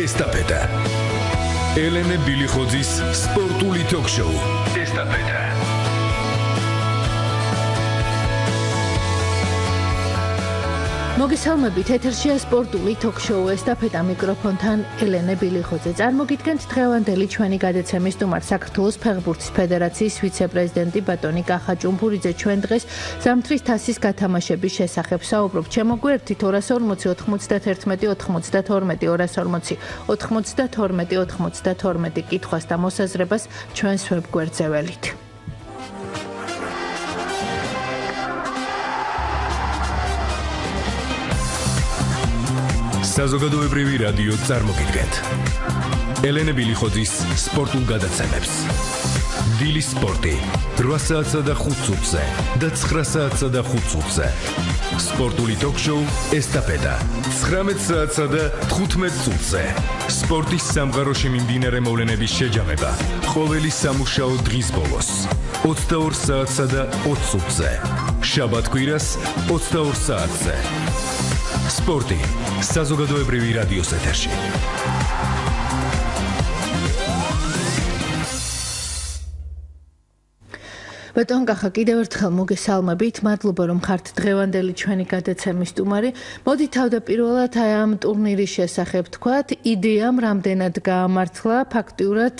ესტაფეტა. ელენე ბილიხოძის სპორტული ток-შოუ ესტაფეტა. მოგესალმებით ეთერშია სპორტული თოქშოუ ესტაფეტა მიკროფონთან ელენე ბილიხოძე. წარმოგიდგენთ დღევანდელი ჩვენი გადაცემის სტუმარ საქართველოს ფეხბურთის ფედერაციის ვიცე-პრეზიდენტი ბატონი კახა ჭუმფურიძე. ჩვენ დღეს ზამთრის თასის გათამაშების შესახებ საუბრობთ. ჩემო გვერდით 240 92 92 92 92 კითხვას და მოსაზრებას ჩვენს ვებ გვერდზე ველით. საზოგადოებრივი რადიო წარმოგიდგენთ. ელენე ბილიხოძის სპორტულ გადაცემებს. დილის სპორტი 8 საათსა და 5 წუთზე და 9 საათსა და 5 წუთზე. სპორტული ток-შოუ ესტაფეტა 19 საათსა და 15 წუთზე. სპორტის სამყაროში მიმდინარე მოვლენების შეჯამება ყოველი სამუშაო დღის ბოლოს 22 საათსა და 20 წუთზე. შაბათ-კვირას 22 საათზე. სპორტი საზოგადოებრივი რადიოს ეთერში ბატონ კახა კიდევ ერთხელ მოგესალმებით. მადლობა რომ ხართ დღევანდელი ჩვენი გადაცემის სტუმარი. მოდი თავდაპირველად აი ამ ტურნირის შესახებ თქვათ. იდეამ რამდენად გაამართლა ფაქტიურად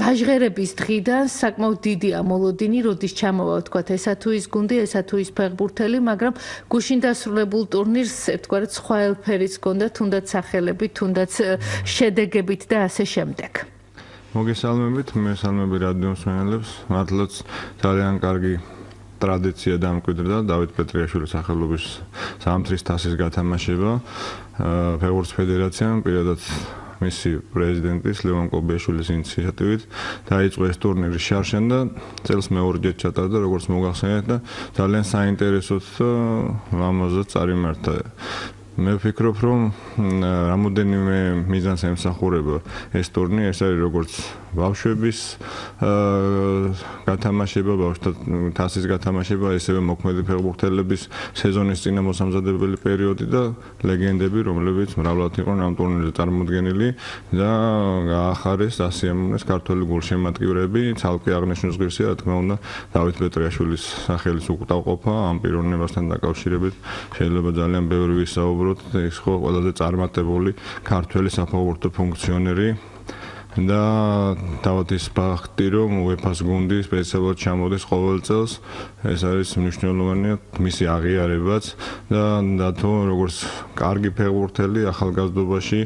გაჟღერების დღიდან საკმაოდ დიდი ამოლოდინი, როდის ჩამოვა თქვათ ესა თუ ის გუნდი, ესა თუ ის ფეხბურთელი, მაგრამ გუშინ დასრულებულ ტურნირს ერთგვარად სხვა ელფერიც ჰქონდა, თუნდაც სახელებით, თუნდაც შედეგებით და ასე შემდეგ. მოგესალმებით, მე სალმები რადიო მსმენელებს. მართლაც ძალიან კარგი ტრადიცია დამკვიდრდა დავით პეტრიაშვილის სახელობის სამთრის თასის გათამაშება. ფეხბურთის ფედერაციამ პირადად მისი პრეზიდენტის ლევან კობიაშვილის ინიციატივით დაიწყო ეს ტურნირი შარშან და წელს მეორეჯერ ჩატარდა როგორც მოგახსენეთ და ძალიან საინტერესოდ ლამაზად წარიმართა მე ვფიქრობ, რომ რამოდენიმე მიზანს ემსახურება ეს ტურნირი, ეს არის როგორც ბავშვების გათამაშება, ბავშვთა თასის გათამაშება, ესევე მოქმედი ფეხბურთელების სეზონის წინა მოსამზადებელი პერიოდი და ლეგენდები, რომლებიც მრავლად იყვნენ ამ ტურნირზე წარმოდგენილი და გაახარეს ასიამუნეს ქართული გულშემატკივრები, ცალკე აღნიშნულ ზღირსია, რა თქმა უნდა, დავით პეტრიაშვილის სახელის უკტავყოფა. ამ პიროვნებასთან დაკავშირებით შეიძლება ძალიან ბევრი ვისაუბროთ, ეს ხო ყველაზე წარმატებული ქართველი საფეხბურთო ფუნქციონერი და თავად ის ფაქტი რომ UEFA-ს გუნდი სპეციალურად ჩამოდის ყოველ წელს. ეს არის მნიშვნელოვანია მისი აღიარებაც და და თუ როგორც კარგი ფეხბურთელი ახალგაზრდობაში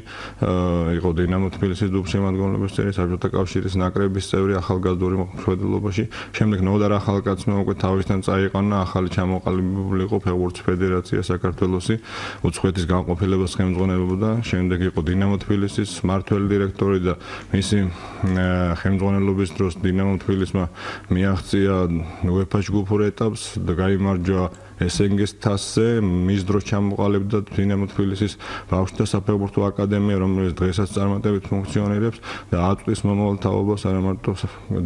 იყო დინამო თბილისის დუბშემადგენლობის წევრი საბჭოთა კავშირის ნაკრების წევრი ახალგაზრდული მოქმედებაში შემდეგ ნოდარ ახალკაცმა უკვე თავისთან წაიყანა ახალი ჩამოყალიბებული იყო ფეხბურთის ფედერაცია საქართველოსი. უცხოეთის განყოფილებას ხელმძღვანელობდა. შემდეგ იყო დინამო თბილისის მართველი დირექტორი და მისი ხელმძღვანელობის დროს დინამო თბილისმა მიაღწია UEFA ჯგუფურ ეტაპს და გამარჯვა ესენგეს თასზე მის დროს ჩამოყალიბდა დინამო თბილისის ბავშვთა საფეხბურთო აკადემია რომელიც დღესაც წარმატებით ფუნქციონირებს და აწვის მომავალ თაობას არა მარტო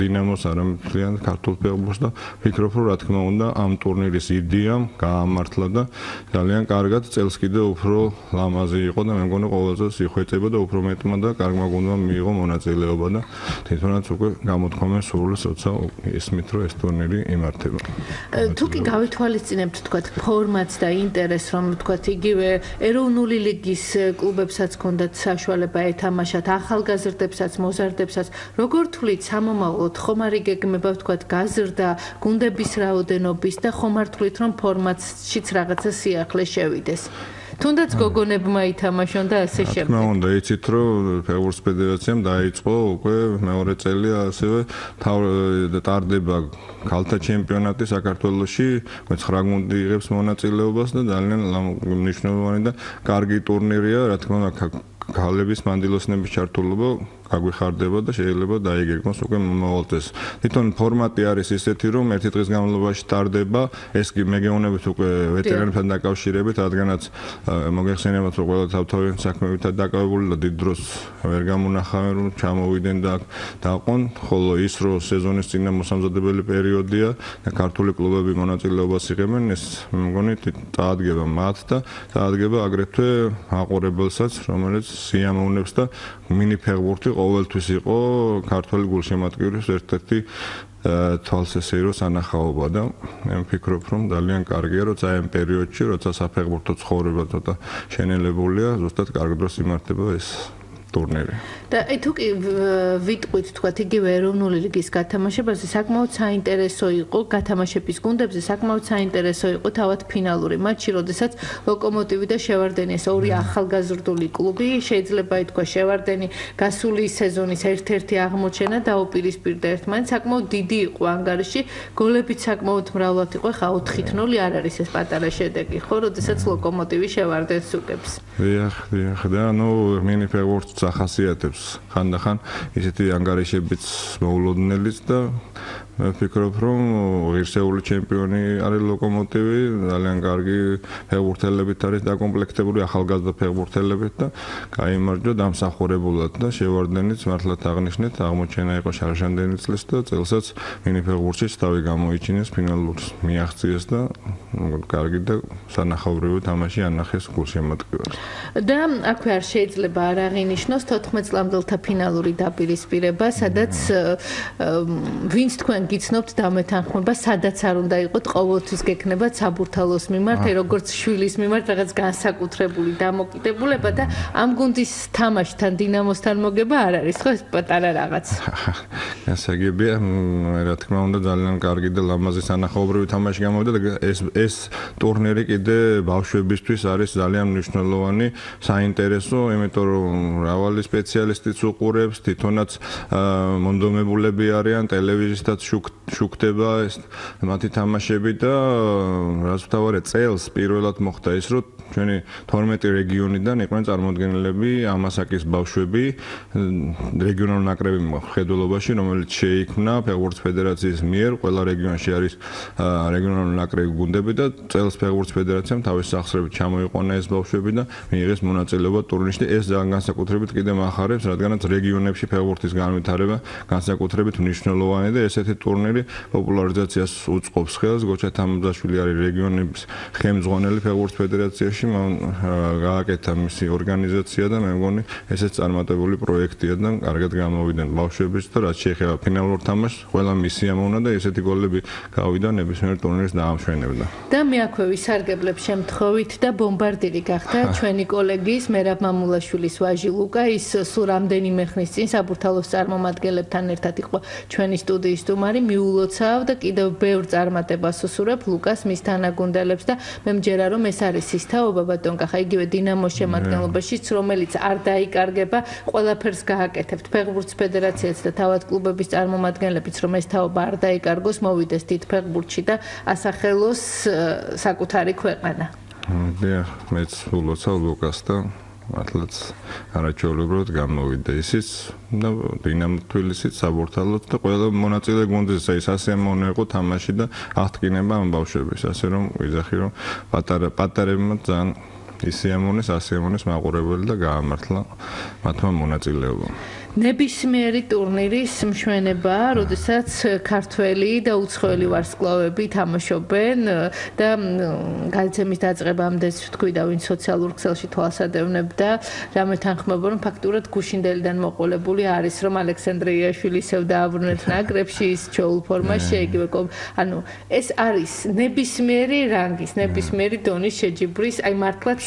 დინამოს არამედ ძალიან ქართულ ფეხბურთს და ფიქრობ რომ რა თქმა უნდა ამ ტურნირის იდეამ გაამართლა და ძალიან კარგად წელს კიდე უფრო ლამაზი იყო და მე მგონი ყოველწელს იხვეწება და უფრო მეტმა და კარგმა გუნდმა მიიღო მონაწილეობა და თვითონაც უკვე გამოთქვამენ სრულს როცა ისმით რომ ეს ტურნირი იმართება. თუ კი გავითვალისწინებთ თქვათ ფორმატს და ინტერესს რომ თქვათ იგივე ეროვნული ლიგის კლუბებსაც ქონდათ საშუალება ეთამაშათ ახალგაზრდებსაც მოზარდებსაც. როგორ თვლით სამომავლოდ ხომ არ იგეგმება თქვათ გაზრდა გუნდების რაოდენობის და ხომ არ თვლით რომ ფორმატშიც რაღაცა სიახლე შევიდეს თუნდაც გოგონებმა ითამაშონ და ასე შემდეგ. თქმა უნდა, იცით რომ ფეხბურთის ფედერაციამ დაიწყო უკვე მეორე წელი ასევე ტარდება ქალთა ჩემპიონატი საქართველოში, 9 გუნდი იღებს მონაწილეობას და ძალიან მნიშვნელოვანი და კარგი ტურნირია, რა თქმა უნდა, ქალების მანდილოსნების ჩართულობა გაგვიხარდება და შეიძლება დაიგეგმოს უკვე მომავალ წელს. თვითონ ფორმატი არის ისეთი, რომ ერთი დღის განმავლობაში ტარდება, ეს კი მეგეუნებით უკვე ვეტერანებთან დაკავშირებით, რადგანაც მოგეხსენებათ, რომ ყველა თავთავიან საქმეებთან დაკავებული და დიდ დროს ვერ გამონახავენ, რომ ჩამოვიდნენ და დაყონ, ხოლო ის რომ სეზონის წინა მოსამზადებელი პერიოდია და ქართული კლუბები მონაწილეობას იღებენ, ეს მე მგონი დაადგება მათ და დაადგება აგრეთვე აყურებელსაც, რომელიც სიამოვნებს და მინი ფეხბურთი ყოველთვის იყო ქართული გულშემატკივრის ერთ-ერთი თვალსაჩინო სანახაობა და მე ვფიქრობ, რომ ძალიან კარგია, როცა ამ პერიოდში, როცა საფეხბურთო ცხოვრება ცოტა შენელებულია, ზუსტად კარგ დროს იმართება ეს ტურნირი. და აი თუ კი ვიტყვით თქვა იგივე ეროვნული ლიგის გათამაშებაზე საკმაოდ საინტერესო იყო გათამაშების გუნდებზე საკმაოდ საინტერესო იყო თავად ფინალური მატჩი, როდესაც ლოკომოტივი და შევარდენი ეს ორი ახალგაზრდული კლუბი შეიძლება ითქვა შევარდენი გასული სეზონის ერთ-ერთი აღმოჩენა დაუპირისპირდა ერთმანეთს საკმაოდ დიდი იყო ანგარიში, გოლებიც საკმაოდ მრავლად იყო, ხა 4-0 არ არის ეს პატარა შედეგი, ხო, როდესაც ლოკომოტივი შევარდენს უკებს. დიახ, დიახ, და ნუ მინი ფეგურტს ახასიათებს ხანდახან ისეთი ანგარიშებიც მოულოდნელიც და მე ვფიქრობ, რომ ღირსეული ჩემპიონი არის ლოკომოტივი, ძალიან კარგი ფეხბურთელებით არის დაკომპლექტებული ახალგაზრდა ფეხბურთელებით და გაიმარჯვა დამსახურებულად და შევარდენიც მართლაც აღნიშნეთ, აღმოჩენა იყო შარშანდენის წელს და წელსაც მინი ფეხბურთში თავი გამოიჩინეს ფინალურს მიაღწიეს და კარგი და სანახაობრივი თამაში ანახეს გულშემატკივარს. და აქვე არ შეიძლება არ აღინიშნოს 14 წლამდელთა ფინალური დაპირისპირება, სადაც ვინც თქვენ გიცნობთ დამეთანხმება, სადაც არ უნდა იყოთ, ყოველთვის გექნება საბურთალოს მიმართ, როგორც შვილის მიმართ რაღაც განსაკუთრებული დამოკიდებულება და ამ გუნდის თამაშთან დინამოსთან მოგება არ არის, ხო ეს პატარა რაღაც. ასაგებია, რა თქმა უნდა ძალიან კარგი და ლამაზი სანახაობრივი თამაში გამოვიდა და ეს ეს ტურნირი კიდე ბავშვებისთვის არის ძალიან მნიშვნელოვანი, საინტერესო, იმიტომ რომ მრავალი სპეციალისტიც უყურებს, თვითონაც მონდომებულები არიან ტელევიზიასაც შუქდება ეს მათი თამაშები და რაც ვთავარე წელს პირველად მოხდა ის რომ ჩვენი 12 რეგიონიდან იყვნენ წარმოადგენლები ამასაკის ბავშვები რეგიონალურ ნაკრები მხედველობაში რომელიც შეიქმნა ფეხბურთის ფედერაციის მიერ ყველა რეგიონში არის რეგიონალური ნაკრები გუნდები და წელს ფეხბურთის ფედერაციამ თავის სახსრებით ჩამოიყვანა ეს ბავშვები და მიიღეს მონაწილეობა ტურნირში ეს ძალიან განსაკუთრებით კიდე מחარებს რადგანაც რეგიონებში ფეხბურთის განვითარება განსაკუთრებით მნიშვნელოვანია და ესეთი ტურნირი პოპულარიზაციას უწყობს ხელს. გოჩა თამბაშვილი არის რეგიონების ხელმძღვანელი ფეხბურთის ფედერაციაში. მან გააკეთა მისი ორგანიზაცია და მე მგონი ესეც წარმატებული პროექტია და კარგად გამოვიდნენ ბავშვებიც და რაც შეეხება ფინალურ თამაშს, ყველა მისია მოუნა და ესეთი გოლები გავიდა ნებისმიერ ტურნირს დაამშვენებდა. და მე აქვე ვისარგებლებ შემთხვევით და ბომბარდირი გახდა ჩვენი კოლეგის მერაბ მამულაშვილის ვაჟი ლუკა. ის სულ რამდენიმე ხნის წინ საბურთალოს წარმომადგენლებთან ერთად იყო ჩვენი სტუდიის სტუმარი მიულოცავ და კიდევ ბევრ წარმატებას უსურებ ლუკას მის თანაგუნდელებს და მე მჯერა რომ ეს არის ის თა მადლობა ბატონ კახა იგივე დინამოს შემადგენლობაშიც რომელიც არ დაიკარგება ყველაფერს გააკეთებთ. ფეხბურთის ფედერაციაც და თავად კლუბების წარმომადგენლებიც რომ ეს თაობა არ დაიკარგოს მოვიდეს დიდ ფეხბურთში და ასახელოს საკუთარი ქვეყანა. დიახ მეც ულოცავ ლუკას და მართლაც არაჩვეულებრივად გამოვიდა ისიც და დინამო თბილისიც საბურთალოდ და ყველა მონაწილე გუნდის ეს ასე მონეყო თამაში და აღთკინება ამ ბავშვების. ასე რომ ვიზახი რომ პატარა პატარებმა ძალიან ისე ამონეს ასე ამონეს მაყურებელი და გაამართლა მათმა მონაწილეობამ ნებისმიერი ტურნირის მშვენება, როდესაც ქართველი და უცხოელი ვარსკვლავები თამაშობენ და გადაცემის დაწყებამდე ვთქვი და ვინ სოციალურ ქსელში თვალსადევნებდა, რამე თანხმობა რომ ფაქტურად გუშინდელიდან მოყოლებული არის, რომ ალექსანდრიაშვილი ისევ დააბრუნეთ ნაკრებში ის ჩოულ ფორმაში იგივე ანუ ეს არის ნებისმიერი რანგის, ნებისმიერი დონის შეჯიბრის, აი მართლაც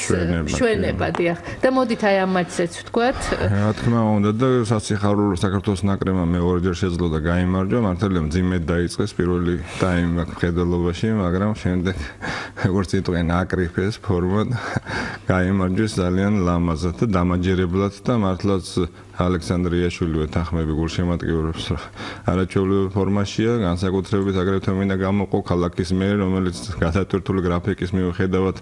მშვენება, დიახ. და მოდით აი ამ მატჩზეც ვთქვათ. რა თქმა უნდა და საციხარულო საქართველოს ნაკრებმა მეორეჯერ შეძლო და გამოიმარჯვა მართალია მძიმედ დაიწყეს პირველი ტაიმი მხედველობაში მაგრამ შემდეგ როგორც იტყვიან აკრიფეს ფორმა გამოიმარჯვეს ძალიან ლამაზად და დამაჯერებლად და მართლაც ალექსანდრიაშვილი ვეთანხმები გულშემატკივრებს არაჩვეულებრივ ფორმაშია განსაკუთრებით აგრეთვე მინდა გამოყო ქალაქის მერ რომელიც გადატვირთული გრაფიკის მიუხედავად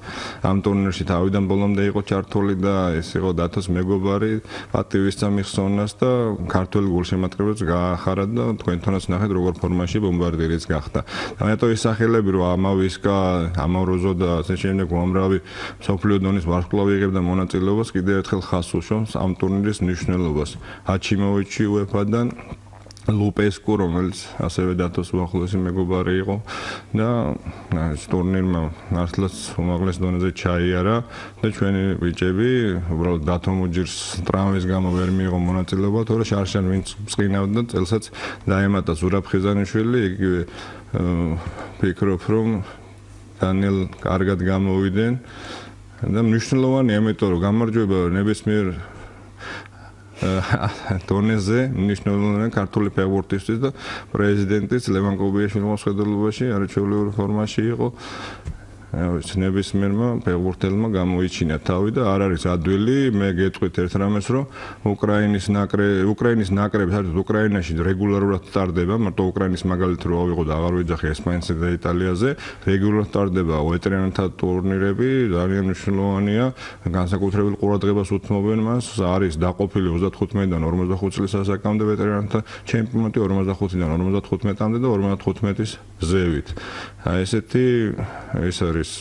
ამ ტურნირში თავიდან ბოლომდე იყო ჩართული და ეს იყო დათოს მეგობარი პატივისცა მიხსოვნას და ქართული გულშემატკივრებს გაახარა და თქვენთანაც ნახეთ როგორ ფორმაში ბომბარდირიც გახდა. და მე თვითონ ისახელები რომ ამავისკა ამავროზო და ასე შემდეგ უამრავი სოფლიო დონის ვარსკვლავი იღებდა მონაწილეობას კიდევ ერთხელ ხას უშავს ამ ტურნირის მნიშვნელობას აჩიმოვიჩი უეფადან ლუპესკუ რომელიც ასევე დათოს უახლოესი მეგობარი იყო. და ეს ტურნირმა მართლაც უმაღლეს დონეზე ჩაიარა და ჩვენი ბიჭები უბრალოდ დათომუჯირს ტრამვის გამო ვერ მიიღო მონაწილეობა თორე შარშან ვინც წინავდა წელსაც დაემატა ზურაბ ხიზანიშვილი იგივე ფიქრობ რომ დანიელ კარგად გამოვიდნენ. და მნიშვნელოვანია ამიტომ რომ გამარჯვება ნებისმიერ დონეზე მნიშვნელოვანია ქართული ფეხბურთისთვის და პრეზიდენტის ლევან კობიაშვილის შეხედულებაში არაჩვეულებრივ ფორმაში იყო ეს ნებისმიერმა ფეხბურთელმა გამოიჩინა თავი და არ არის ადვილი. მე გეტყვით ერთ რამეს რომ უკრაინის ნაკრები უკრაინის ნაკრები საერთოდ უკრაინაში რეგულარულად სტარდება მარტო უკრაინის მაგალითი რო ავიღო და აღარ ვიძახი ესპანეთსა და იტალიაზე რეგულარულად სტარდება ვეტერანთა ტურნირები ძალიან მნიშვნელოვანია. განსაკუთრებულ ყურადღებას უთმობენ მას. არის დაყოფილი 35-დან 45 წლის ასაკამდე ვეტერანთა ჩემპიონატი 45-დან 55-მდე და 55-ის ზევით. აი ესეთი ეს არის არის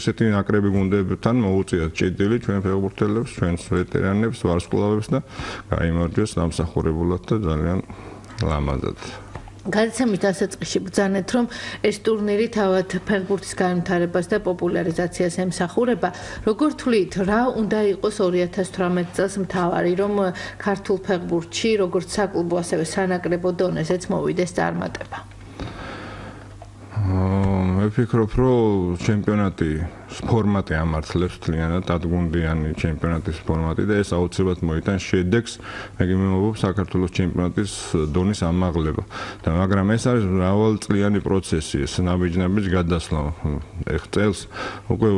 ესეთი ნაკრები გუნდებთან მოუწიათ ჭიდილი ჩვენ ფეხბურთელებს, ჩვენს ვეტერანებს, ვარსკვლავებს და გამარჯვეს დამსახურებულად და ძალიან ლამაზად. გადაცემით დასაწყისში ბრძანეთ, რომ ეს ტურნირი თავად ფეხბურთის განვითარებას და პოპულარიზაციას ემსახურება. როგორ თვლით, რა უნდა იყოს 2018 წელს მთავარი, რომ ქართულ ფეხბურთში, როგორც საკლუბო, ასევე სანაკრებო დონეზეც მოვიდეს წარმატება? მე ვფიქრობ, რომ ჩემპიონატი ფორმატი ამართლებს თლიანად დადგუნდიანი ჩემპიონატის ფორმატი და ეს აუცილებლად მოიტანს შედეგს, მე გიმეობ საქართველოს ჩემპიონატის დონის ამაღლება. და მაგრამ ეს არის მრავალწლიანი პროცესი, ეს ნაბიჯ-ნაბიჯ გადასვლა. ეხ წელს უკვე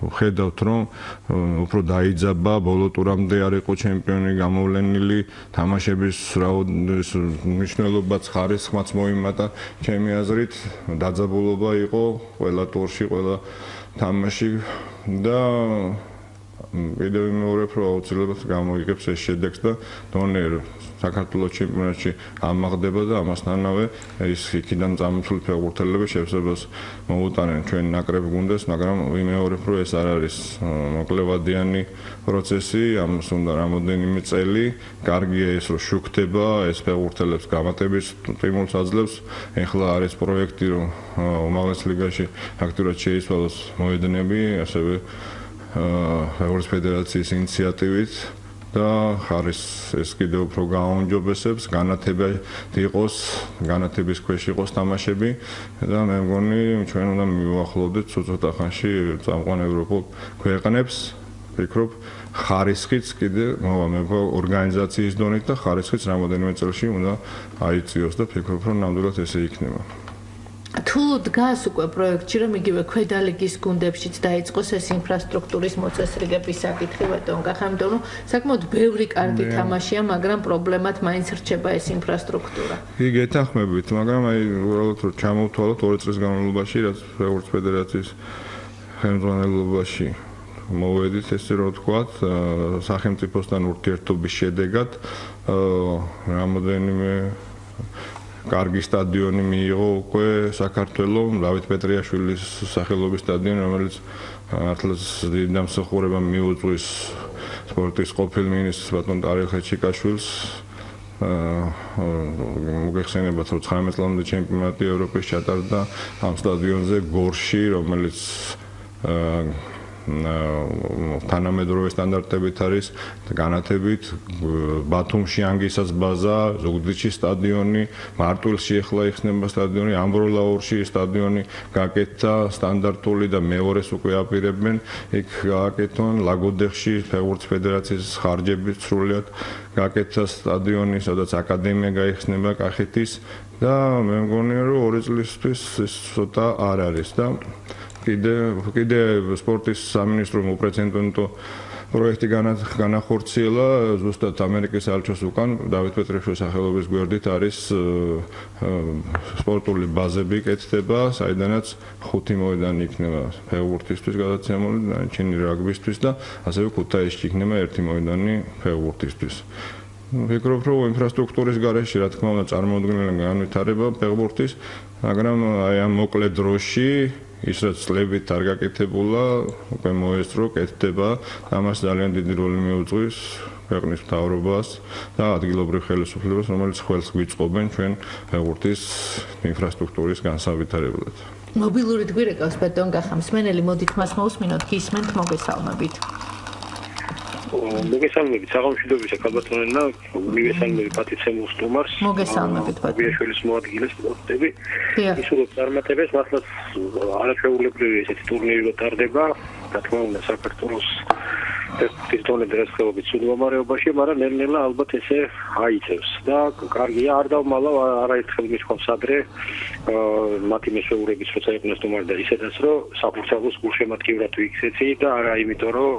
ხედავთ რომ უფრო დაიძაბა ბოლო ტურამდე არ იყო ჩემპიონი გამოვლენილი თამაშების რაოდენობის მნიშვნელობაც ხარისხმაც მოიმატა. ჩემი აზრით დაძაბულობა იყო ყველა ტურში ყველა თამაში და კიდევ მეორე პრო აუცილებლად გამოიგებს ეს შედეგს და დონერ საქართველოს ჩემპიონატში ამაღდება და ამასთანავე ის იქიდან წამოსული ფეხბურთელები შეფსებას მოუტანენ. ჩვენ ნაკრებ გუნდეს, მაგრამ მეორე პრო ეს არ არის მოკლევადიანი პროცესი, ამას უნდა რამოდენიმე წელი, კარგია ეს რომ შუქდება, ეს ფეხბურთელებს გამატების სტიმულს აძლევს. ეხლა არის პროექტი რომ უმაღლეს ლიგაში აქტიურად შეისვალოს მოედნები, ასევე ევროპის ფედერაციის ინიციატივით და ხარის ეს კიდევ უფრო გააუმჯობესებს, განათება იყოს, განათების ქვეშ იყოს თამაშები და მე მგონი ჩვენ უნდა მივახლოვდეთ ცოტა ხანში წამყვან ევროპულ ქვეყნებს. ვფიქრობ, ხარისხიც კიდე მოვა მე ორგანიზაციის დონით და ხარისხიც რამოდენიმე წელში უნდა აიწიოს და ვფიქრობ, რომ ნამდვილად ესე იქნება. თუ დგას უკვე პროექტში, რომ იგივე ქვედალიგის გუნდებშიც დაიწყოს ეს ინფრასტრუქტურის მოწესრიგების საკითხი, ბატონ გახამდო, რომ საკმაოდ ბევრი კარგი თამაშია, მაგრამ პრობლემად მაინც რჩება ეს ინფრასტრუქტურა. კი, გეთანხმებით, მაგრამ აი უბრალოდ რომ ჩამოვთვალოთ 2 წლის განმავლობაში, რაც როგორც ფედერაციის ხელმძღვანელობაში მოვედით ესე რომ ვთქვათ, სახელმწიფოსთან ურთიერთობის შედეგად რამოდენიმე კარგი სტადიონი მიიღო უკვე საქართველოს დავით პეტრიაშვილის სახელობის სტადიონი, რომელიც ართლას დიდამსახურება მიუძღვის სპორტის ყოფილ მინისტრს ბატონ ტარიხ ჩიკაშვილს. აა მოგეხსენებათ რომ 19 წლამდე ჩემპიონატი ევროპის ჩატარდა ამ სტადიონზე გორში, რომელიც აა თანამედროვე სტანდარტებით არის განათებით ბათუმში ანგისას ბაზა, ზუგდიდში სტადიონი, მარტვილში ახლა იხსნება სტადიონი, ამბროლაურში სტადიონი გაკეთდა სტანდარტული და მეორეს უკვე აპირებენ. იქ გააკეთონ ლაგოდეხში ფეხბურთის ფედერაციის ხარჯებით სრულიად გაკეთდა სტადიონი, სადაც აკადემია გაიხსნება კახეთის და მე მგონი რომ ორი წლისთვის ეს ცოტა არ არის და კიდე კიდე სპორტის სამინისტრო უპრეცედენტო პროექტი განახორციელა ზუსტად ამერიკის ალჩოს უკან დავით პეტრეშვილის სახელობის გვერდით არის სპორტული ბაზები კეთდება, საიდანაც ხუთი მოედანი იქნება ფეხბურთისთვის გადაცემული, ჩინი რაგბისთვის და ასევე ქუთაისში იქნება ერთი მოედანი ფეხბურთისთვის. ვფიქრობ, რომ ინფრასტრუქტურის გარეშე, რა თქმა უნდა, წარმოუდგენელი განვითარება ფეხბურთის, მაგრამ აი ამ მოკლე დროში ის რაც წლებით არ გაკეთებულა, უკვე მოესწრო, კეთდება, ამას ძალიან დიდი როლი მიუძღვის ქვეყნის მთავრობას და ადგილობრივ ხელისუფლებას, რომელიც ხელს გვიწყობენ ჩვენ ფეხბურთის ინფრასტრუქტურის განსავითარებლად. მობილური გვირეკავს ბეტონ გახამსმენელი, მოდით მას მოусმინოთ, გისმენთ მოგესალმებით. მოგესალმებით საღამოშიდობის აკაბატონენა მივესალმებით პატიცემულ სტუმარს. მოგესალმებით პატიცემულის მოადგილეს პროექტები ისურვებ წარმატებას მართლაც არაჩვეულებრივი ესეთი ტურნირი რო ტარდება. რა თქმა უნდა საქართველოს ეს პირდონე დღესხეობით სულ მომარეობაში, მაგრამ ნელ-ნელა ალბათ ესე აიწევს და კარგია არ დავმალავ არაერთხელ მithkoms ადრე მათი მეშვეურების როცა იყვნენ სტუმარი და ისედაც რომ საფურცალოს გულშემატკივრად ვიქცეცი და არა იმიტომ რომ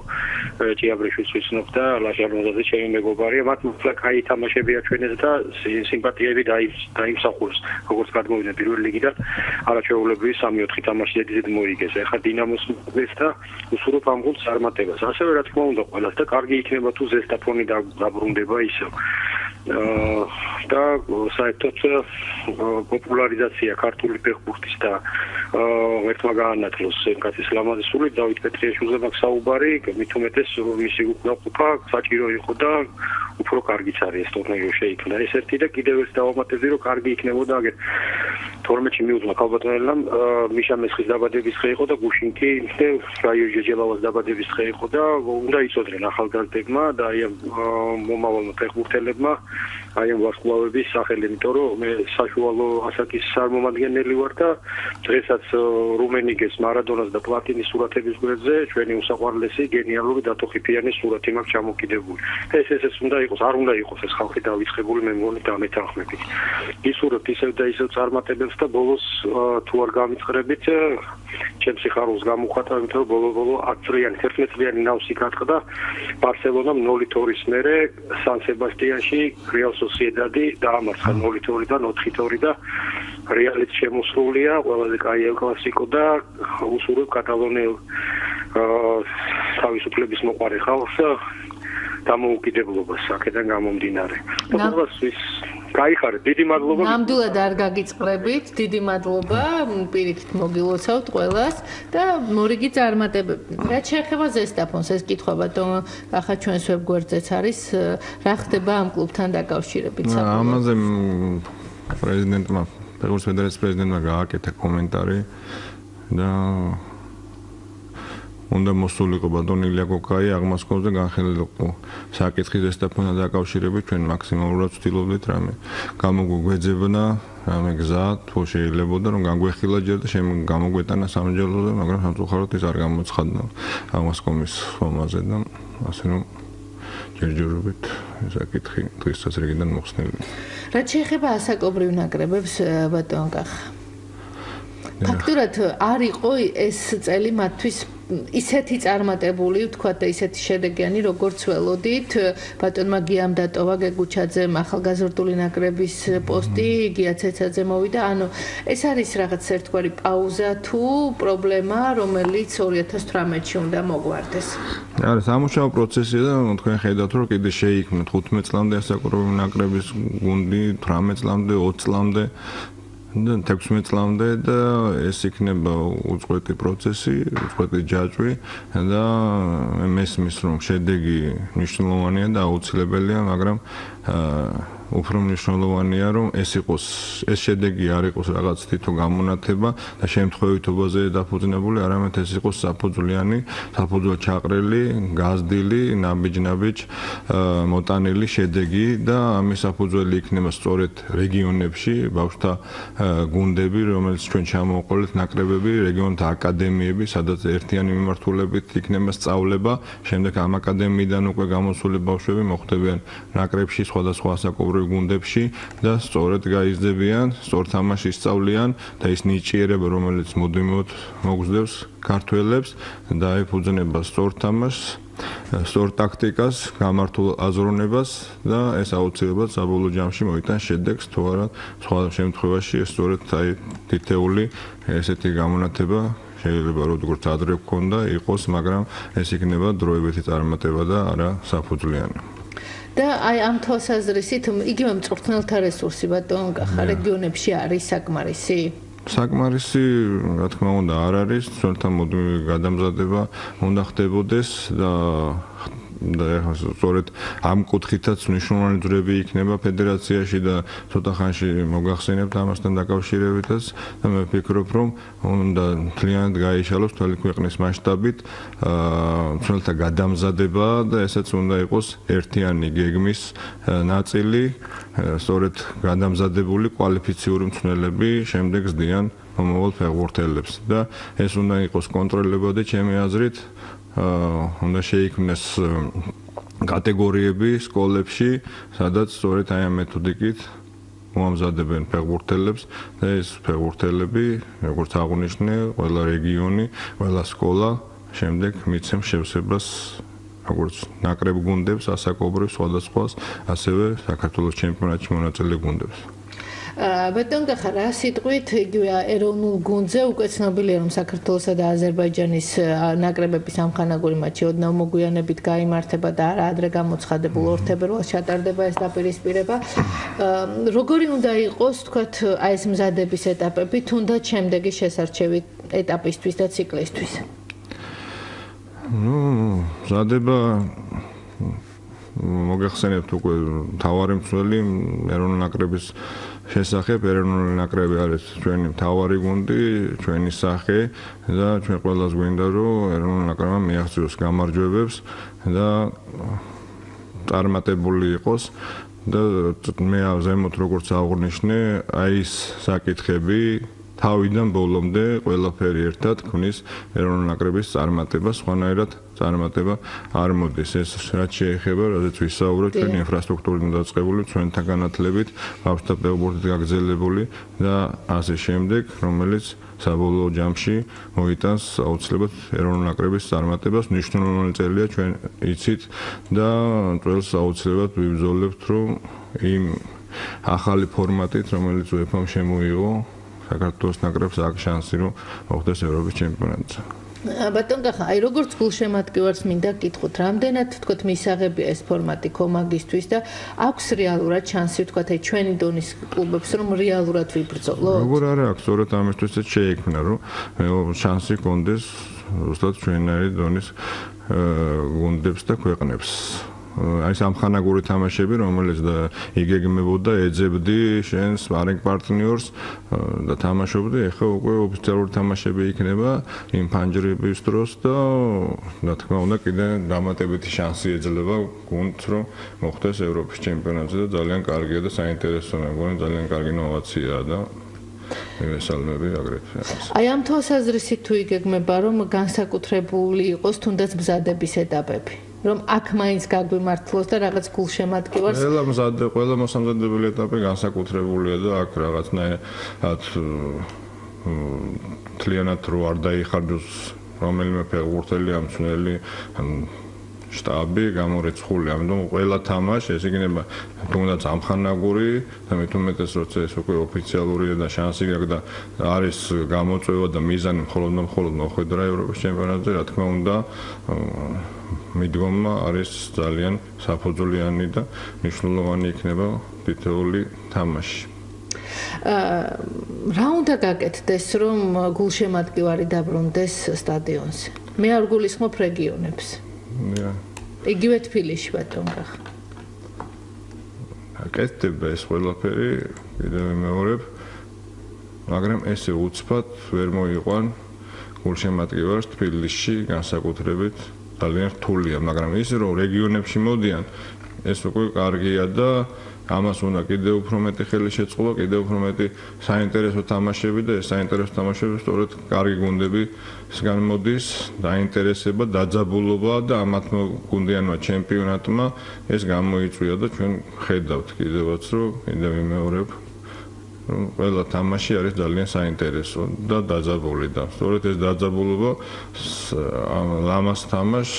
ჭიაბრიშვილს ვიცნობ და ლაშარმოზაძე ჩემი მეგობარია, მათ მოკლედ კაი თამაშები აჩვენეს და სიმპათიები დაიმსახურეს, როგორც გადმოვიდნენ პირველი ლიგიდან, არაჩვეულებრივი 3-4 თამაში ზედიზედ მოიგეს. ეხლა დინამოს მოიგეს და უსურვებ ამ გულს წარმატებას. ასევე რა თქმა უნდა ყველას და კარგი იქნება თუ ზესტაფონი დაბრუნდება ისე და საერთოდ პოპულარიზაცია ქართული ფეხბურთის და ერთმა გაანათლოს კაცის ლამაზი დავით პეტრიაშვილზე მაგ საუბარი მით უმეტეს მისი უკნაყოფა საჭირო იყო და უფრო კარგიც არის ეს ტურნირი შეიქმნა. ეს ერთი და კიდევ ერთ დავამატებდი რომ კარგი იქნებოდა აგერ 12-ში მიუძღვა ქალბატონელამ მიშა მესხის დაბადების დღე იყო და გუშინკი და რაიო ჯეჯელავას დაბადების დღე იყო და უნდა იცოდნენ ახალგაზრდებმა და აი მომავალ ფეხბურთელებმა აი ამ ვარსკვლავების სახელი, იმიტომ რომ მე საშუალო ასაკის წარმომადგენელი ვარ და დღესაც რუმენიგეს მარადონას და პლატინის სურათების გვერდზე ჩვენი უსაყვარლესი გენიალური დათოხიფიანის სურათი მაქვს ჩამოკიდებული. ეს ესეც უნდა იყოს, არ უნდა იყოს ეს ხალხი დაიწყებული მე მგონი დამეთანხმებით. ისურვებ ისევ და ისევ წარმატებებს და ბოლოს თუ არ გამიწყრებით ჩემ სიხარულს გამოხატა, იმიტომ რომ ბოლო-ბოლო 10 წლიანი, 11 წლიანი ნავსი გატყდა ბარსელონამ 0-2-ის მერე სან სებასტიანში რეალ სოსიედადი დაამარცხა 0-2 და 4-2 და რეალიც შემოსრულია, ყველაზე კაი კლასიკო და უსურვებ კატალონიელ თავისუფლების მოყარე ხალხს დამოუკიდებლობას აქედან გამომდინარე. თუმცა ის გაიხარეთ, დიდი მადლობა. ნამდვილად არ გაგიწყრებით, დიდი მადლობა. პირიქით მოგილოცავთ ყველას და მორიგი წარმატებები. რა შეეხება ზესტაფონს ეს კითხვა ბატონ, ახლა ჩვენს ვებგვერდზეც არის, რა ხდება ამ კლუბთან დაკავშირებით? ამაზე პრეზიდენტმა, ფეხბურთის ფედერაციის პრეზიდენტმა გააკეთა კომენტარი და უნდა მოსულიყო ბატონი ლიაკოკაი აღმასკომზე განხილულიყო საკითხი ზესტაფონთან დაკავშირებით ჩვენ მაქსიმალურად ვთილობდით რამე. გამოგვეძებნა რამე გზა თუ შეიძლებოდა რომ განგვეხილა ჯერ და შემ გამოგვეტანა სამჯეროზე მაგრამ სამწუხაროდ ის არ გამოცხადდა აღმასკომის ფორმაზე და ასე რომ ჯერჯერობით საკითხი დღესაც რეგიდან მოხსნელი რაც შეეხება ასაკობრივ ნაკრებებს ბატონ კახა ფაქტურად არ იყო ეს წელი მათთვის ისეთი წარმატებული, ვთქვათ და ისეთი შედეგიანი, როგორც ველოდით, ბატონმა გიამ დატოვა გეგუჩაძემ ახალგაზრდული ნაკრების პოსტი, გია ცეცაძე მოვიდა. ანუ ეს არის რაღაც ერთგვარი პაუზა თუ პრობლემა, რომელიც 2018-ში უნდა მოგვარდეს. არის სამუშაო პროცესია და თქვენ ხედავთ, რომ კიდე შეიქმნა 15 წლამდე ასაკურობრივი ნაკრების გუნდი, 18 წლამდე, 20 წლამდე 16 წლამდე და ეს იქნება უწყვეტი პროცესი, უწყვეტი ჯაჭვი და მესმის რომ შედეგი მნიშვნელოვანია და აუცილებელია, მაგრამ აა უფრო მნიშვნელოვანია რომ ეს იყოს ეს შედეგი არ იყოს რაღაც თვითონ გამონათება და შემთხვევითობაზე დაფუძნებული არამედ ეს იყოს საფუძვლიანი საფუძველ ჩაყრელი გაზდილი ნაბიჯ-ნაბიჯ მოტანილი შედეგი და ამის საფუძველი იქნება სწორედ რეგიონებში ბავშვთა გუნდები რომელიც ჩვენ ჩამოვყოლეთ ნაკრებები რეგიონთა აკადემიები სადაც ერთიანი მიმართულებით იქნება სწავლება შემდეგ ამ აკადემიიდან უკვე გამოსული ბავშვები მოხვდებიან ნაკრებში სხვადასხვა ასაკობრივ მასწავლებლები გუნდებში და სწორედ გაიზრდებიან, სწორ თამაშს ისწავლიან და ის ნიჭიერება, რომელიც მოდიმოდ მოგზდებს ქართველებს და ეფუძნება სწორ თამაშს სწორ ტაქტიკას, გამართულ აზროვნებას და ეს აუცილებლად საბოლოო ჯამში მოიტანს შედეგს, თუ არა სხვა შემთხვევაში ეს სწორედ აი თითეული ესეთი გამონათება შეიძლება როგორც ადრე გქონდა იყოს, მაგრამ ეს იქნება დროებითი წარმატება და არა საფუძვლიანი. და აი ამ თვალსაზრისით იგივე მწვრთნელთა რესურსი ბატონ კახა რეგიონებში არის საკმარისი? საკმარისი, რა თქმა უნდა, არ არის, თუმცა მოდი გადამზადება უნდა ხდებოდეს და და ახლა სწორედ ამ კუთხითაც მნიშვნელოვანი ძრები იქნება ფედერაციაში და ცოტა ხანში მოგახსენებთ ამასთან დაკავშირებითაც. და მე ვფიქრობ რომ უნდა კლიენტ გაიშალოს თვალი ქვეყნის მასშტაბით აა ცნელთა გადამზადება და ესაც უნდა იყოს ერთიანი გეგმის ნაწილი. სწორედ გადამზადებული კვალიფიციური მცნელები შემდეგ ზდიან მომავალ ფეხბურთელებს და ეს უნდა იყოს კონტროლებოდი ჩემი აზრით უნდა შეიქმნეს კატეგორიები სკოლებში, სადაც სწორედ აი ამ მეთოდიკით მოამზადებენ ფეხბურთელებს და ეს ფეხბურთელები, როგორც აღნიშნე, ყველა რეგიონი, ყველა სკოლა შემდეგ მიცემს შევსებას როგორც ნაკრებ გუნდებს, ასაკობრივ სხვადასხვას, ასევე საქართველოს ჩემპიონატში მონაწილე გუნდებს. ბატონ გახა რა სიტყვით იგივე ეროვნულ გუნდზე უკვე ცნობილია რომ საქართველოსა და აზერბაიჯანის ნაკრებების ამხანაგური მატჩი ოდნავ მოგვიანებით გამართება და არა ადრე გამოცხადებულ 2 თებერვალს ჩატარდება ეს დაპირისპირება? როგორი უნდა იყოს თქვათ აი ეს მზადების ეტაპები თუნდაც შემდეგი შესარჩევი ეტაპისთვის და ციკლისთვის? ну მზადება მოგეხსენებთ უკვე თავარი მცველი ეროვნულ ნაკრების შესახებ ეროვნული ნაკრები არის ჩვენი მთავარი გუნდი, ჩვენი სახე და ჩვენ ყველას გვინდა რომ ეროვნული ნაკრებმა მიაღწიოს გამარჯვებებს და წარმატებული იყოს და მე ზემოთ როგორც აღნიშნე, აი ეს საკითხები თავიდან ბოლომდე ყველაფერი ერთად ქმნის ეროვნული ნაკრების წარმატებას, სხვანაირად წარმატება არ მოდის. ეს რაც შეეხება, რადგან ვისაუბროთ ჩვენი ინფრასტრუქტურით დაწყებული, ჩვენთან განათლებით, ბავშვთა პეუბორტით გაგზელებული და ასე შემდეგ, რომელიც საბოლოო ჯამში მოიტანს აუცილებლად ეროვნული ნაკრების წარმატებას. მნიშვნელოვანი წელია ჩვენ იცით და წელს აუცილებლად ვიბრძოლებთ, რომ იმ ახალი ფორმატით, რომელიც UEFA-მ შემოიღო, საქართველოს ნაკრებს აქვს შანსი რომ მოხდეს ევროპის ჩემპიონატზე. ბატონ გახა, აი როგორც გულშემატკივარს მინდა გითხოთ, რამდენად თქოთ მისაღებია ეს ფორმატი კომაგისთვის და აქვს რეალურად შანსი თქოთ აი ჩვენი დონის კლუბებს რომ რეალურად ვიბრძოლოთ? როგორ არა აქვს, სწორედ ამისთვისაც შეიქმნა რომ შანსი კონდეს უბრალოდ ჩვენარი დონის გუნდებს და ქვეყნებს. აი სამხანაგური თამაშები, რომელიც და იგეგმებოდა ეძებდი შენ სპარინგ პარტნიორს და თამაშობდი, ეხლა უკვე ოფიციალური თამაშები იქნება იმ ფანჯრების დროს და რა თქმა უნდა კიდე დამატებითი შანსი ეძლევა გუნდს რომ მოხდეს ევროპის ჩემპიონატზე და ძალიან კარგია და საინტერესოა, მგონი ძალიან კარგი ნოვაციაა და ესალმები აგრეთვე. აი ამ თვალსაზრისით თუ იგეგმება რომ განსაკუთრებული იყოს თუნდაც მზადების ეტაპები. რომ აქ მაინც გაგვიმართლოს და რაღაც გულშემატკივარს ყველა მზადე ყველა მოსამზადებელი ეტაპი განსაკუთრებულია და აქ რაღაცნაირად თლიანად რო არ დაიხარჯოს რომელიმე ფეხბურთელი ამცნელი штаби გამორიცხული ამიტომ ყველა თამაში ეს იქნება თუნდაც ამხანაგური და მე თუმეტეს როცა ეს უკვე ოფიციალურია და შანსი გაქვს და არის გამოწვევა და მიზანი მხოლოდ მხოლოდ მოხვედრა ევროპის ჩემპიონატზე რა თქმა უნდა მიდგომა არის ძალიან საფუძვლიანი და მნიშვნელოვანი იქნება თითოეული თამაში. აა რა უნდა გაკეთდეს რომ გულშემატკივარი დაბრუნდეს სტადიონზე მე არ გულისხმობ რეგიონებს. მე იგივე თბილისში ბატონ გახ. აკეთდება ეს ყველაფერი? კიდევ მეორებ. მაგრამ ესე უცბად ვერ მოიყვან გულშემატკივარს თბილისში განსაკუთრებით ძალიან რთულია, მაგრამ ის რომ რეგიონებში მოდიან, ეს უკვე კარგია და ამას უნდა კიდევ უფრო მეტი ხელი შეწყობა, კიდევ უფრო მეტი საინტერესო თამაშები და ეს საინტერესო თამაშები სწორედ კარგი გუნდების განმოდის, დაინტერესება, დაძაბულობა და ამათმა გუნდიანმა ჩემპიონატმა ეს გამოიწვია და ჩვენ ხედავთ კიდევაც რომ კიდევ იმეორებ ყველა თამაში არის ძალიან საინტერესო და დაძაბული და სწორედ ეს დაძაბულობა ლამას თამაშ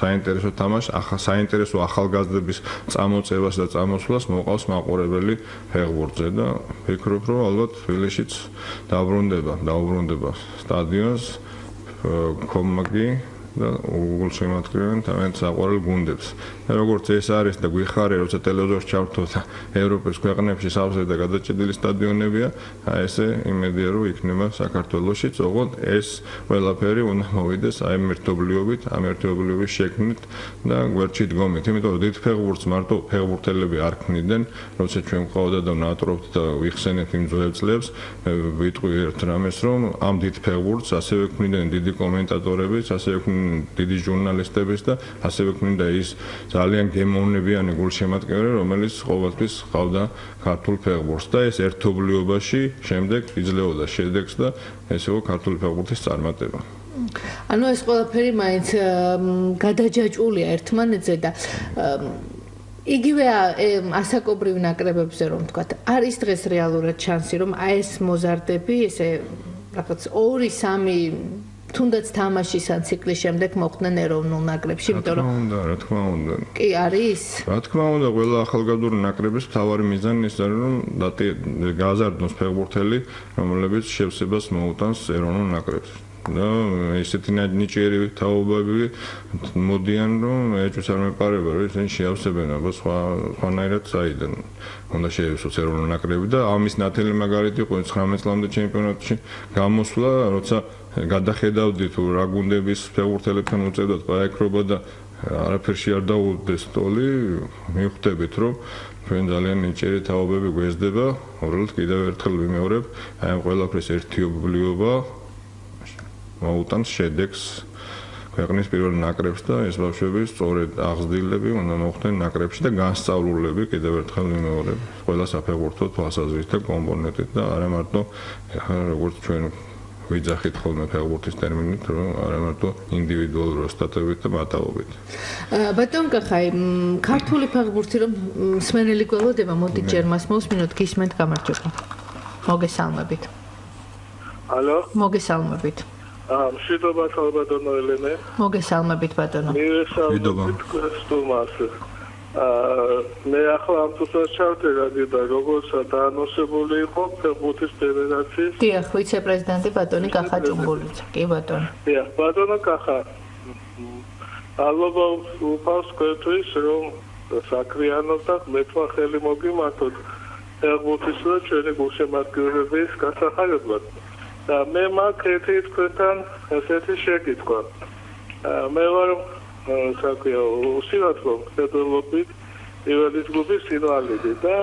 საინტერესო თამაშ ახალ საინტერესო ახალგაზრდების წამოწევას და წამოსვლას მოყავს მაყურებელი ფეხბურთზე და ვფიქრობ რომ ალბათ თბილისშიც დაუბრუნდება დაუბრუნდება სტადიონს კომაგი და უგულშემატკივრებენ თავენ საყვარელ გუნდებს. როგორც ეს არის და გვიხარე, როცა ტელევიზორს ჩავთო და ევროპის ქვეყნებში სავსე და გადაჭედილი სტადიონებია, აი ესე იმედია რომ იქნება საქართველოსიც, ოღონდ ეს ყველაფერი უნდა მოვიდეს აი მერთობლიობით, ამ მერთობლიობის შექმნით და გვერდში დგომით. იმიტომ რომ დიდ ფეხბურთს მარტო ფეხბურთელები არ ქმნიდნენ, როცა ჩვენ ყავდა და ნატრობთ და ვიხსენეთ იმ ძვლებწლებს, ვიტყვი ერთ რამეს რომ ამ დიდ ფეხბურთს ასევე ქმნიდნენ დიდი კომენტატორებიც, ასევე დიდი ჟურნალისტების და ასევე ქმნიდა ის ძალიან გემოვნებიანი გულშემატკივარი, რომელიც ყოველთვის ყავდა ქართულ ფეხბურთს და ეს ერთობლიობაში შემდეგ იძლეოდა შედეგს და ეს იყო ქართული ფეხბურთის წარმატება. ანუ ეს ყველაფერი მაინც გადაჯაჭულია ერთმანეთზე და იგივე ასაკობრივ ნაკრებებზე რომ თქვა არის დღეს რეალურად შანსი რომ აი ეს მოზარდები ესე რაღაც 2-3 თუნდაც თამაშის ან ციკლის შემდეგ მოხდნენ ეროვნულ ნაკრებში, იმიტომ რომ რა თქმა უნდა, რა თქმა უნდა. კი არის? რა თქმა უნდა, ყველა ახალგაზრდული ნაკრების მთავარი მიზანი ის არის, რომ გაზარდნოს ფეხბურთელი, რომლებიც შევსებას მოუტანს ეროვნულ ნაკრებს. და ესეთი ნიჭიერი თაობები მოდიან რომ ეჭვს არ მეპარება რომ ისინი შეავსებენ აბა სხვა სხვანაირად საიდან. უნდა შეევსოს ეროვნულ ნაკრები და ამის ნათელი მაგალითი იყო 19 წლამდე ჩემპიონატში გამოსვლა როცა გადახედავდი თუ რა გუნდების ფეხბურთელებთან უწევდათ პაეკრობა და არაფერში არ დაუდეს ტოლი მიხვდებით რომ ჩვენ ძალიან ნიჭიერი თაობები გვესდება უბრალოდ კიდევ ერთხელ ვიმეორებ აი ამ ყველაფრის ერთიობლიობა მოუტანს შედეგს ქვეყნის პირველ ნაკრებს და ეს ბავშვები სწორედ აღზრდილები უნდა მოხდნენ ნაკრებში და განსწავლულები კიდევ ერთხელ ვიმეორებ ყველა საფეხბურთო თვალსაზრისით და კომპონენტით და არა მარტო როგორც ჩვენ ვიძახით ხოლმე ფეხბურთის ტერმინით, რომ არა მარტო ინდივიდუალურ სტატებით და მატაობით. ბატონ კახაი, ქართული ფეხბურთი რომ სმენელი გველოდება, მოდი ჯერ მას მოსმინოთ, გისმენთ გამარჯობა. მოგესალმებით. ალო? მოგესალმებით. აა, მშვიდობა ხალბატონო ელენე. მოგესალმებით ბატონო. მივესალმებით სტუმარს. მე ახლა ამ თუსაც ჩავდე რადიო და როგორც დაანონსებული იყო ფეხბურთის ფედერაციის დიახ ვიცე-პრეზიდენტი ბატონი კახაჭუმბურიძე კი ბატონო დიახ ბატონო კახა ალბათ უფალს კვეთვის რომ საკრიანოს და მეტვა ხელი მოგიმართოთ ფეხბურთის და ჩვენი გულშემატკივრების გასახარებლად და მე მაგ ერთი თქვენთან ესეთი შეკითხვა. მე ვარ საქმეა უსილათო ფედერალობით პირველი ჯგუფის ფინალები და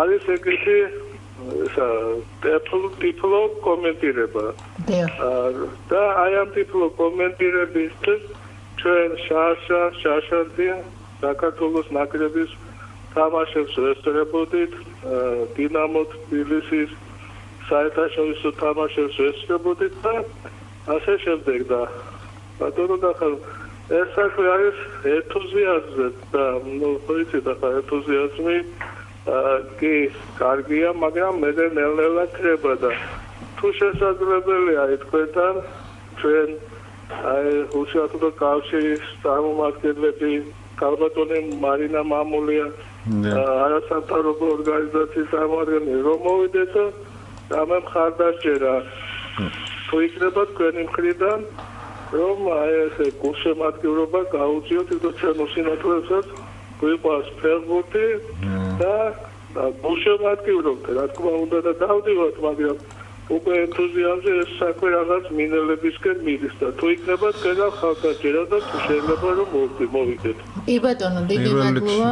არის ეგეთი სა ტიპლო ტიპლო კომენტირება. და აი ამ ტიპლო კომენტირების ჩვენ შაშა შაშადინ საქართველოს ნაკრების თამაშებს ესწრებოდით დინამო თბილისის საერთაშორისო თამაშებს ესწრებოდით და ასე შემდეგ და ბატონო და ხალ ეს საქმე არის ეთუზიაზმი და ნუ ხოიცი და ეთუზიაზმი კი კარგია მაგრამ მე ნელ-ნელა ხრება და თუ შესაძლებელია თქვენთან ჩვენ აი უშუალოდ კავშირის წარმომადგენლები კალბატონი მარინა მამულია არასამთავრობო ორგანიზაციის წარმომადგენლები რომ მოვიდეთ და მე მხარდაჭერა თუ იქნება თქვენი მხრიდან რომ აი ესე გულშემატკივრობა გაუწიოთ თვითონ ჩვენო სინათლესაც გვიყვარს ფეხბურთი და გულშემატკივრობთ რა თქმა უნდა და დავდივართ მაგრამ უკვე ენთუზიაზმი ეს საქმე რაღაც მინელებისკენ მიდის და თუ იქნება თქვენ ხალხაჭერა და თუ შეიძლება რომ მოვიდეთ. კი ბატონო, დიდი მადლობა.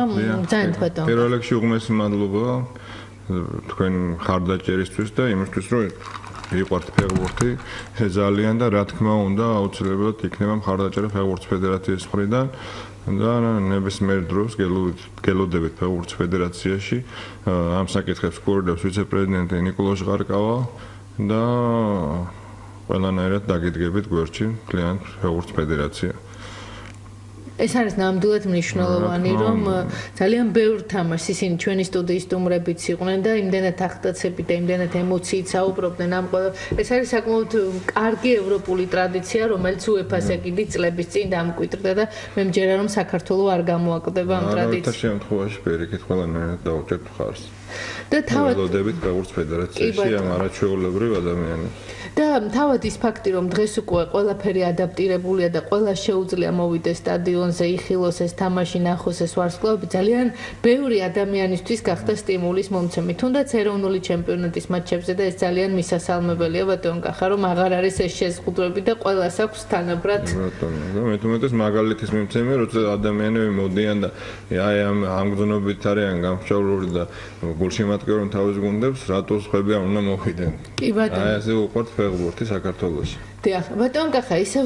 ძალიან ბატონო. პირველ რიგში უღმესი მადლობა თქვენ ხარდაჭერისთვის და იმისთვის რომ ვიყვართ ფეხბურთი. ძალიან და რა თქმა უნდა აუცილებლად იქნება მხარდაჭერა ფეხბურთის ფედერაციის მხრიდან. და ნებისმიერ დროს გელოდებით ფეხბურთის ფედერაციაში. ამ საკითხებს კურდებს ვიცე-პრეზიდენტი ნიკოლოზ ღარკავა და ყველანაირად დაგიდგებით გვერდში კლიენტ ფეხბურთის ფედერაცია. ეს არის ნამდვილად მნიშვნელოვანი, რომ ძალიან ბევრ თამაშს ისინი ჩვენი სტუდიის სტუმრებიც იყვნენ და იმდენად ახტაცებით და იმდენად ემოციით საუბრობდნენ ამ ყველა. ეს არის საკმაოდ კარგი ევროპული ტრადიცია, რომელიც UEFA-ს ეკიდი წლების წინ დამკვიდრდა და მე მჯერა რომ საქართველოს არ გამოაკვდება ამ ტრადიციას. რა უნდა, შემთხვევაში პირიქით ყველანაირად დაუჭერთ ხარს. და თავად ველოდებით ფეხბურთის ფედერაციაში ამ არაჩვეულებრივ ადამიანებს. და თავად ის ფაქტი რომ დღეს უკვე ყველაფერი ადაპტირებულია და ყველა შეუძლია მოვიდეს სტადიონზე, იხილოს ეს თამაში, ნახოს ეს ვარსკვლავები, ძალიან ბევრი ადამიანისთვის გახდა სტიმულის მომცემი. თუნდაც ეროვნული ჩემპიონატის მატჩებზე და ეს ძალიან მისასალმებელია ბატონ კახა, რომ აღარ არის ეს შეზღუდვები და ყველას აქვს თანაბრად. ბატონო, მე თუმეტეს მაგალითის მიმცემი, როცა ადამიანები მოდიან და აი ამ ამგზნობით არიან გამშავლური და გულშემატკივრენ თავის გუნდებს, რატო ხები არ უნდა მოვიდენ? კი ბატონო. აი ასე უყვართ ფეხბურთი საქართველოში. დიახ, ბატონ კახა, ისე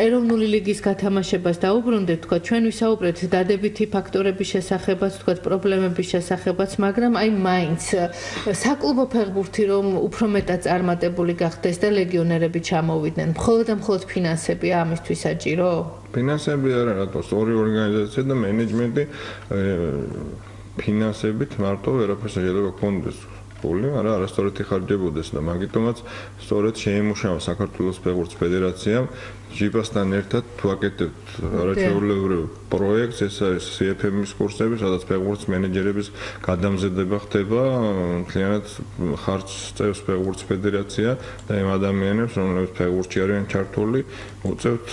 ეროვნული ლიგის გათამაშებას დაუბრუნდეთ, თქვა, ჩვენ ვისაუბრეთ დადებითი ფაქტორების შესახებაც, თქვა, პრობლემების შესახებაც, მაგრამ აი მაინც საკლუბო ფეხბურთი რომ უფრო მეტად წარმატებული გახდეს და ლეგიონერები ჩამოვიდნენ, მხოლოდ და მხოლოდ ფინანსები ამისთვის საჭირო? ფინანსები არა, რატო სწორი ორგანიზაცია და მენეჯმენტი ფინანსებით მარტო ვერაფერს შეიძლება გქონდეს. ფული, არა, არასწორად იხარჯებოდეს და მაგიტომაც სწორედ შეიმუშავა საქართველოს ფეხბურთის ფედერაციამ ჯიპასთან ერთად თუ აკეთებთ არაჩვეულებრივ პროექტს, ეს არის CFM-ის კურსები, სადაც ფეხბურთის მენეჯერების გადამზადება ხდება, მთლიანად ხარჯს წევს ფეხბურთის ფედერაცია და იმ ადამიანებს, რომლებიც ფეხბურთში არიან ჩართული, უწევთ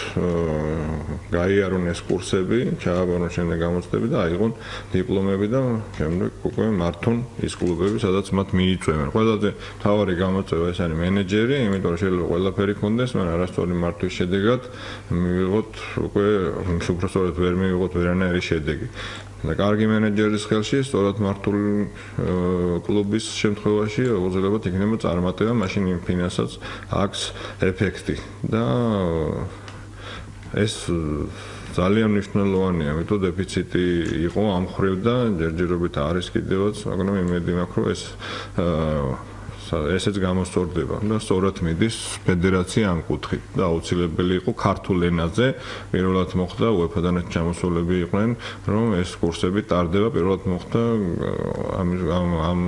გაიარონ ეს კურსები, ჩააბარონ შემდეგ გამოცდები და აიღონ დიპლომები და შემდეგ უკვე მართონ ის კლუბები, სადაც მათ მიიწვევენ. ყველაზე მთავარი გამოწვევა ეს არის მენეჯერი, იმიტომ რომ შეიძლება ყველაფერი ქონდეს, მაგრამ არასწორი მართვის შედეგი შედეგად მივიღოთ უკვე უბრალოდ ვერ მივიღოთ ვერანაირი შედეგი. და კარგი მენეჯერის ხელში სწორად მართული კლუბის შემთხვევაში უზრუნველად იქნება წარმატება, მაშინ იმ ფინანსაც აქვს ეფექტი. და ეს ძალიან მნიშვნელოვანია, მეტო დეფიციტი იყო ამ ხრივ და ჯერჯერობით არის კიდევაც, მაგრამ იმედი მაქვს, რომ ეს ესეც გამოსწორდება. და სწორად მიდის ფედერაცია ამ კუთხით და აუცილებელი იყო ქართულ ენაზე პირველად მოხდა UEFA-დან ჩამოსულები იყვნენ რომ ეს კურსები ტარდება პირველად მოხდა ამ ამ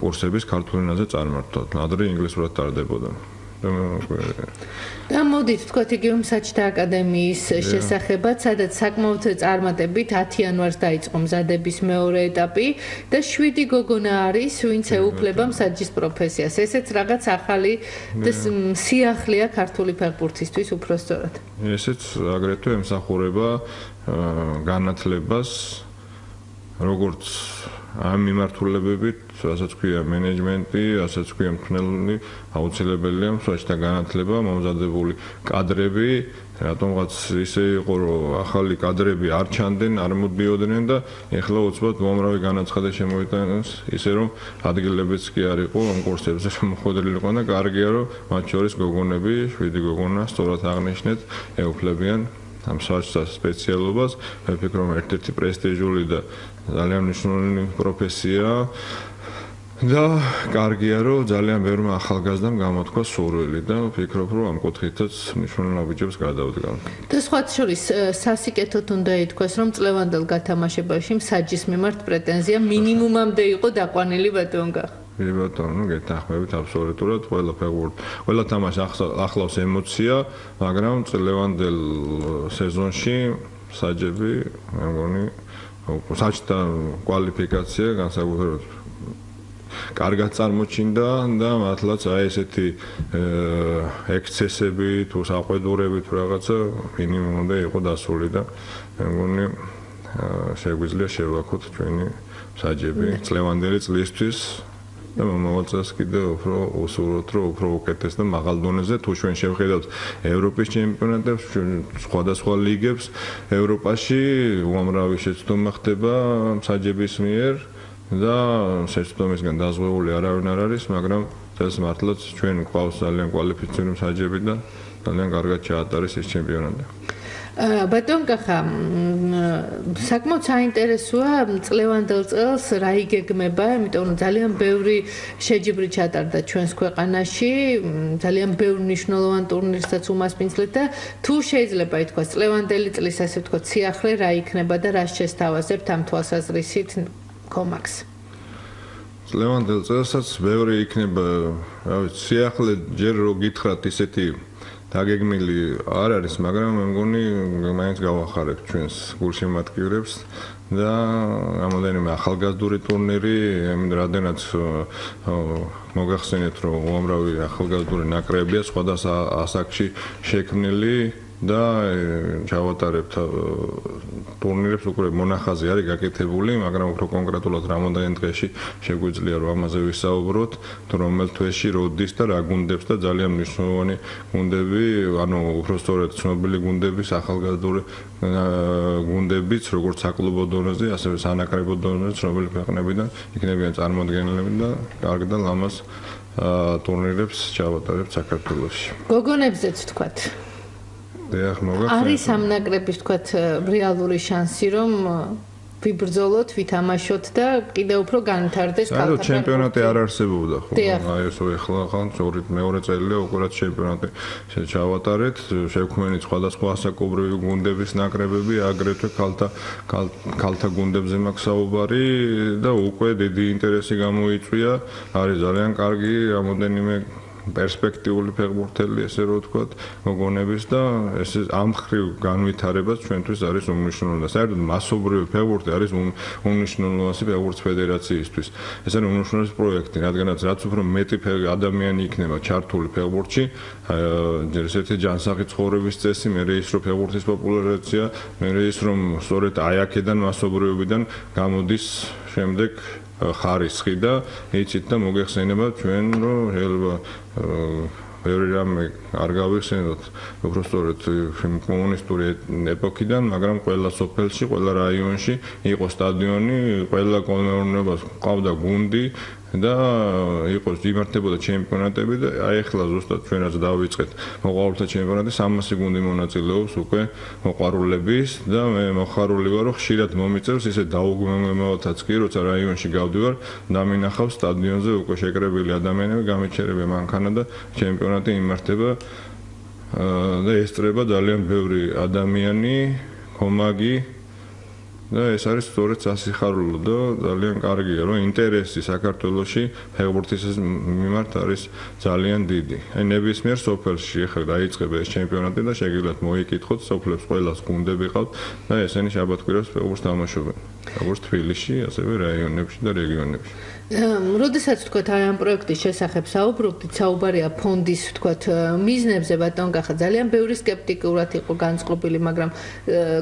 კურსების ქართულ ენაზე წარმართვა ადრე ინგლისურად ტარდებოდა და მოდით თქვათ იგივე მსაჯთა აკადემიის შესახებაც, სადაც საკმაოდ წარმატებით 10 იანვარს დაიწყო მზადების მეორე ეტაპი და 7 გოგონა არის, ვინც ეუფლება მსაჯის პროფესიას. ესეც რაღაც ახალი სიახლეა ქართული ფეხბურთისთვის უფრო სწორად. ესეც აგრეთვე ემსახურება განათლებას როგორც ამ მიმართულებებით ასაც ქვია მენეჯმენტი, ასაც ქვია მქონელი აუცილებელია მსვაჭთა განათლება, მომზადებული კადრები, რატომღაც ისე იყო, რომ ახალი კადრები არ ჩანდნენ, არ მოდიოდნენ და ეხლა უცბად მომრავი განაცხადა შემოიტანეს, ისე რომ ადგილებიც კი არ იყო ამ კურსებზე შემოხდილი იყო და კარგია, რომ მათ შორის გოგონები, შვიდი გოგონა სწორად აღნიშნეთ, ეუფლებიან ამ საერთო სპეციალობას, მე ვფიქრობ, ერთ-ერთი პრესტიჟული და ძალიან მნიშვნელოვანი პროფესია. და კარგია რომ ძალიან ბევრმა ახალგაზრდამ გამოთქვა სურვილი და ვფიქრობ რომ ამ კუთხითაც მნიშვნელობიჯებს გადავდგა. და სხვა შორის სასიკეთოდ უნდა ითქვას რომ წლევანდელ გათამაშებაში მსაჯის მიმართ პრეტენზია მინიმუმამდე იყო დაყვანილი ბატონგა. მე ბატონო გეთახმებით აბსოლუტურად ყველა ფეგურთ ყველა თამაში ახლავს ემოცია მაგრამ წლევანდელ სეზონში საჯები მე მგონი საჭთა კვალიფიკაცია განსაკუთრებით კარგად წარმოჩინდა და მართლაც აი ესეთი ექსცესები თუ საყვედურები თუ რაღაცა მინიმუმ უნდა იყოს დასული და მე მგონი შეგვიძლია შევაქოთ ჩვენი საჯები. წლევანდელი წლისთვის და მომავალს კიდე უფრო უსურვოთ რომ უფრო უკეთეს და მაღალ დონეზე თუ ჩვენ შევხედავთ ევროპის ჩემპიონატებს სხვადასხვა ლიგებს ევროპაში უამრავი შეცდომა ხდება საჯების მიერ და შეცდომისგან დაზღვეული არავინ არ არის მაგრამ დღეს მართლაც ჩვენ გვყავს ძალიან კვალიფიციური მსაჯები და ძალიან კარგად ჩაატარეს ეს ჩემპიონატი. ბატონ კახა საკმაოდ საინტერესოა წლევანდელ წელს რა იგეგმება, იმიტომ რომ ძალიან ბევრი შეჯიბრი ჩატარდა ჩვენს ქვეყანაში, ძალიან ბევრი მნიშვნელოვანი ტურნირსაც უმასპინძლეთ და თუ შეიძლება ითქვა წლევანდელი წლის ასე ვთქვა ციახლე რა იქნება და რა შეესთავაზებთ ამ თვალსაზრისით კომაქს. წლევანდელ წელსაც ბევრი იქნება, რა ვიცი, ციახლე ჯერ რო გითხრათ ისეთი დაგეგმილი არ არის, მაგრამ მე მგონი მაინც გავახარებ ჩვენს გულშემატკივრებს და რამოდენიმე ახალგაზრდული ტურნირი, რამდენად მოგახსენეთ, რომ უამრავი ახალგაზრდული ნაკრებია სხვადასხვა ასაკში შექმნილი და ჩავატარებთ ტურნირებს უკვე მონახაზი არის გაკეთებული, მაგრამ უფრო კონკრეტულად რამოდენ დღეში შეგვიძლია რომ ამაზე ვისაუბროთ, თუ რომელ თვეში როდის და რა გუნდებს და ძალიან მნიშვნელოვანი გუნდები, ანუ უფრო სწორედ ცნობილი გუნდების ახალგაზრდული გუნდებიც, როგორც საკლუბო დონეზე, ასევე სანაკრებო დონეზე ცნობილი ქვეყნებიდან იქნებიან წარმოადგენლები და კარგ და ლამაზ ტურნირებს ჩავატარებთ საქართველოში. გოგონებზეც თქვათ. დიახ, მოგახსენე. არის ამ ნაკრების თქვათ რეალური შანსი, რომ ვიბრძოლოთ, ვითამაშოთ და კიდე უფრო განვითარდეს კალთაკა. ანუ ჩემპიონატი არ არსებობდა ხო? აი ეს ეხლა ხან ორი მეორე წელია უკვე რაც ჩემპიონატი შეჩავატარეთ, შევქმნით სხვადასხვა ასაკობრივი გუნდების ნაკრებები, აგრეთვე კალთა კალთა გუნდებზე მაქვს საუბარი და უკვე დიდი ინტერესი გამოიწვია. არის ძალიან კარგი რამოდენიმე პერსპექტიული ფეხბურთელი ესე რომ ვთქვათ, მოგონების და ეს ამ ხრივ განვითარებას ჩვენთვის არის უმნიშვნელო და საერთოდ მასობრივი ფეხბურთი არის უმნიშვნელოვანესი ფეხბურთის ფედერაციისთვის. ეს არის უმნიშვნელოვანესი პროექტი, რადგანაც რაც უფრო მეტი ადამიანი იქნება ჩართული ფეხბურთში, ჯერ ესეთი ჯანსაღი ცხოვრების წესი, მე ის რომ ფეხბურთის პოპულარიზაცია, მე ის რომ სწორედ აი აქედან მასობრივობიდან გამოდის შემდეგ ხარისხი და იცით და მოგეხსენება ჩვენ რომ შეიძლება ბევრი რამე არ გავიხსენოთ. უბრალოდ კომუნისტური ეპოქიდან, მაგრამ ყველა სოფელში, ყველა რაიონში იყო სტადიონი, ყველა კონვერნებას ყავდა გუნდი, და იყოს იმართებოდა ჩემპიონატები და აი ახლა ზუსტად ჩვენაც დავიწყეთ მოყვარულთა ჩემპიონატი 300 გუნდი მონაწილეობს უკვე მოყვარულების და მე მოხარული ვარ რომ ხშირად მომიწევს ისე დაუგმენელთაც კი როცა რაიონში გავდივარ დამინახავ სტადიონზე უკვე შეკრებილი ადამიანები გამეჩერებია მანქანა და ჩემპიონატი იმართება და ესწრება ძალიან ბევრი ადამიანი კომაგი და ეს არის სწორედ სასიხარულო და ძალიან კარგია, რომ ინტერესი საქართველოსში ფეხბურთის მიმართ არის ძალიან დიდი. აი ნებისმიერ სოფელში ახლა დაიწყება ეს ჩემპიონატი და შეგიძლიათ მოიკითხოთ სოფლებს ყველას გუნდები ყავთ და ესენი შაბათკვირას ფეხბურთს თამაშობენ. როგორც თბილისში, ასევე რაიონებში და რეგიონებში. როდესაც თქვა აი ამ პროექტის შესახებ საუბრობდით, საუბარია ფონდის თქვა მიზნებზე ბატონ კახა ძალიან ბევრი скеპტიკურად იყო განწყობილი, მაგრამ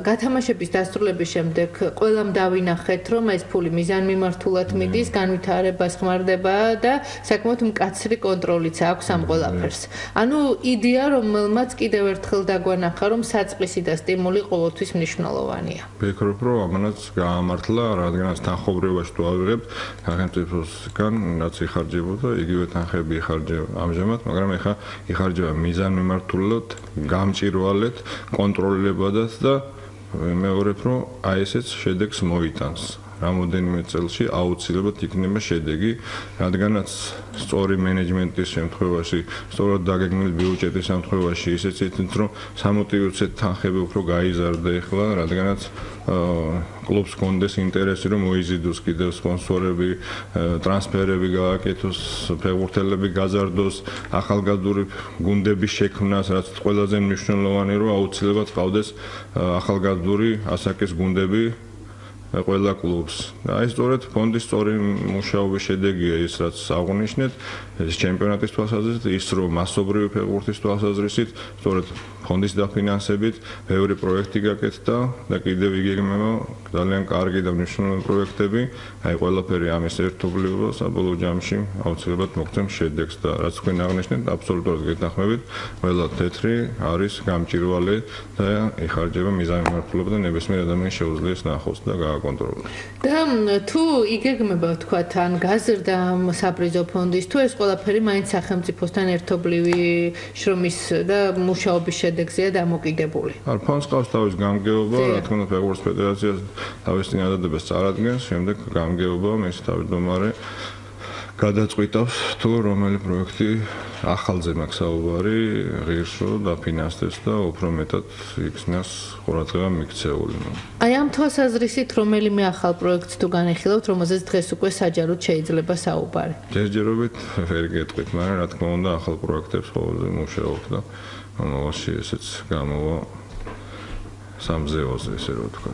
გათამაშების დასრულების შემდეგ ყველამ დავინახეთ, რომ ეს ფული მიზანმიმართულად მიდის, განვითარებას ხმარდება და საკმაოდ მკაცრი კონტროლიც აქვს ამ ყველაფერს. ანუ იდეა, რომელმაც კიდევ ერთხელ დაგვანახა, რომ საწყისი და სტიმული ყოველთვის მნიშვნელოვანია. ვფიქრობ, რომ ამანაც გაამართლა, რადგანაც თანხობრიობაში თუ ავიღებთ, სახელმწიფო ფოსგან რაც იხარჯებოდა, იგივე თანხები იხარჯება ამჟამად, მაგრამ ეხა იხარჯება მიზანმიმართულად, გამჭირვალედ, კონტროლებადაც და მეორებ რომ აი ესეც შედეგს მოიტანს. რამოდენიმე წელში აუცილებლად იქნება შედეგი, რადგანაც სწორი მენეჯმენტის შემთხვევაში, სწორად დაგეგმილი ბიუჯეტის შემთხვევაში ისეც იცით, რომ სამოტივაციო თანხები უფრო გაიზარდა ახლა, რადგანაც კლუბს კონდეს ინტერესი რომ მოიზიდოს კიდევ სპონსორები, ტრანსფერები გააკეთოს, ფეხბურთელები გაზარდოს, ახალგაზრდული გუნდების შექმნას, რაც ყველაზე მნიშვნელოვანი რომ აუცილებლად ყავდეს ახალგაზრდული ასაკის გუნდები ყველა კლუბს. აი სწორედ ფონდის სწორი მუშაობის შედეგია ის, რაც აღნიშნეთ, ეს ჩემპიონატის თვალსაზრისით, ის რომ მასობრივი ფეხბურთის თვალსაზრისით, სწორედ ფონდის დაფინანსებით ბევრი პროექტი გაკეთდა და კიდევ იგეგმება ძალიან კარგი და მნიშვნელოვანი პროექტები. აი ყველაფერი ამის ერთობლივობა საბოლოო ჯამში აუცილებლად მოგცემს შედეგს და რაც თქვენ აღნიშნეთ, აბსოლუტურად გეთანხმებით, ყველა თეთრი არის გამჭირვალე და ეხარჯება მიზანმიმართულობა და ნებისმიერ ადამიანს შეუძლია ნახოს და გააკონტროლოს. და თუ იგეგმება თქვა თან გაზრდა საპრიზო ფონდის თუ ეს ყველაფერი მაინც სახელმწიფოსთან ერთობლივი შრომის და მუშაობის შედეგზეა დამოკიდებული. არ ფონს ყავს თავის გამგეობა, რა თქმა უნდა, ფეხბურთის ფედერაციას თავის წინადადებას წარადგენს, შემდეგ გამგეობა მის თავმჯდომარე გადაწყვიტავს თუ რომელი პროექტი ახალზე მაქვს საუბარი ღირსო და ფინანსებს და უფრო მეტად იქნას ყურადღება მიქცეული. აი ამ თვალსაზრისით რომელიმე ახალ პროექტს თუ განეხილავთ, რომელზეც დღეს უკვე საჯაროდ შეიძლება საუბარი. ჯერჯერობით ვერ გეტყვით, მაგრამ რა თქმა უნდა ახალ პროექტებს ყოველდღე მუშაობ და მომავალში ესეც გამოვა სამზეოზე ესე რომ ვთქვა.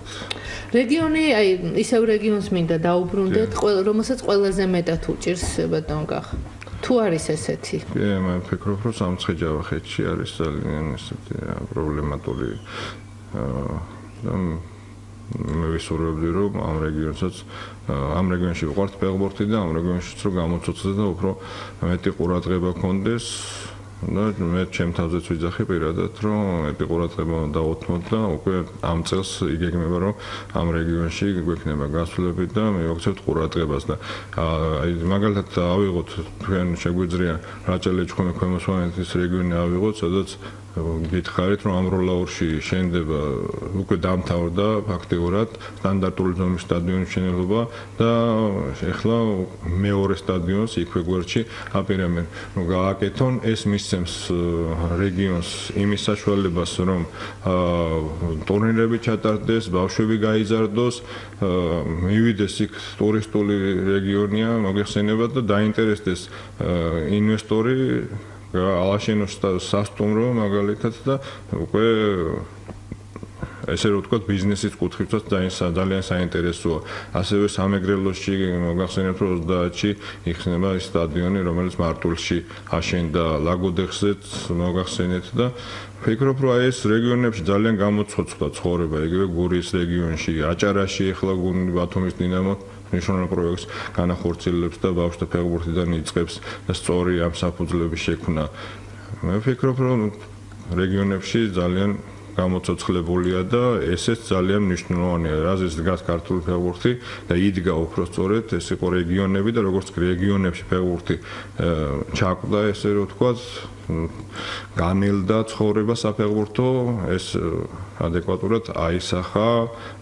რეგიონი, აი ისევ რეგიონს მინდა დაუბრუნდეთ, რომელსაც ყველაზე მეტად უჭირს ბატონკახ. თუ არის ესეთი? კი, მე ვფიქრობ, რომ სამცხე-ჯავახეთში არის ძალიან ესეთი პრობლემატური აა მე ვისურვებდი რომ ამ რეგიონსაც ამ რეგიონში ვიყავთ ფეხბურთი და ამ რეგიონშიც რომ გამოცოცხლდე და უფრო მეტი ყურადღება ქონდეს და მე ჩემ თავზეც ვიძახი პირადად, რომ ეტი ყურადღება დაუთმოთ და უკვე ამ წელს იგეგმება, რომ ამ რეგიონში გვექნება გასვლები და მივაქცევთ ყურადღებას და აი მაგალითად ავიღოთ თქვენ შეგვიძლია რაჭელი ჩხომი ქვემოსვანეთის რეგიონი ავიღოთ, სადაც გითხარით რომ ამროლაურში შენდება უკვე დამთავრდა ფაქტიურად სტანდარტული ზომის სტადიონის შენელობა და ეხლა მეორე სტადიონს იქვე გვერდში აპირებენ რომ გააკეთონ ეს მისცემს რეგიონს იმის საშუალებას რომ ტურნირები ჩატარდეს ბავშვები გაიზარდოს მივიდეს იქ ტურისტული რეგიონია მოგეხსენებათ და დაინტერესდეს ინვესტორი ალაშენოს სასტუმრო მაგალითად და უკვე ესე რომ ვთქვათ ბიზნესის კუთხითაც ძალიან საინტერესოა. ასევე სამეგრელოში მოგახსენებთ რომ 30-ში იხსნება ის სტადიონი რომელიც მარტულში აშენდა ლაგოდეხზეც მოგახსენეთ და ფიქრობ რომ ეს რეგიონებში ძალიან გამოცოცხლა ცხოვრება იგივე გურიის რეგიონში აჭარაში ახლა გუნდი ბათუმის დინამო მნიშვნელოვან პროექტს განახორციელებს და ბავშვთა ფეხბურთიდან იწყებს და სწორი ამ საფუძვლების შექმნა. მე ვფიქრობ, რომ რეგიონებში ძალიან გამოცოცხლებულია და ესეც ძალიან მნიშვნელოვანია. რაზეც დგას ქართული ფეხბურთი და იდგა უფრო სწორედ ეს იყო რეგიონები და როგორც რეგიონებში ფეხბურთი ჩაკვდა ესე რომ ვთქვა განელდა ცხოვრება საფეხბურთო ეს ადეკვატურად აისახა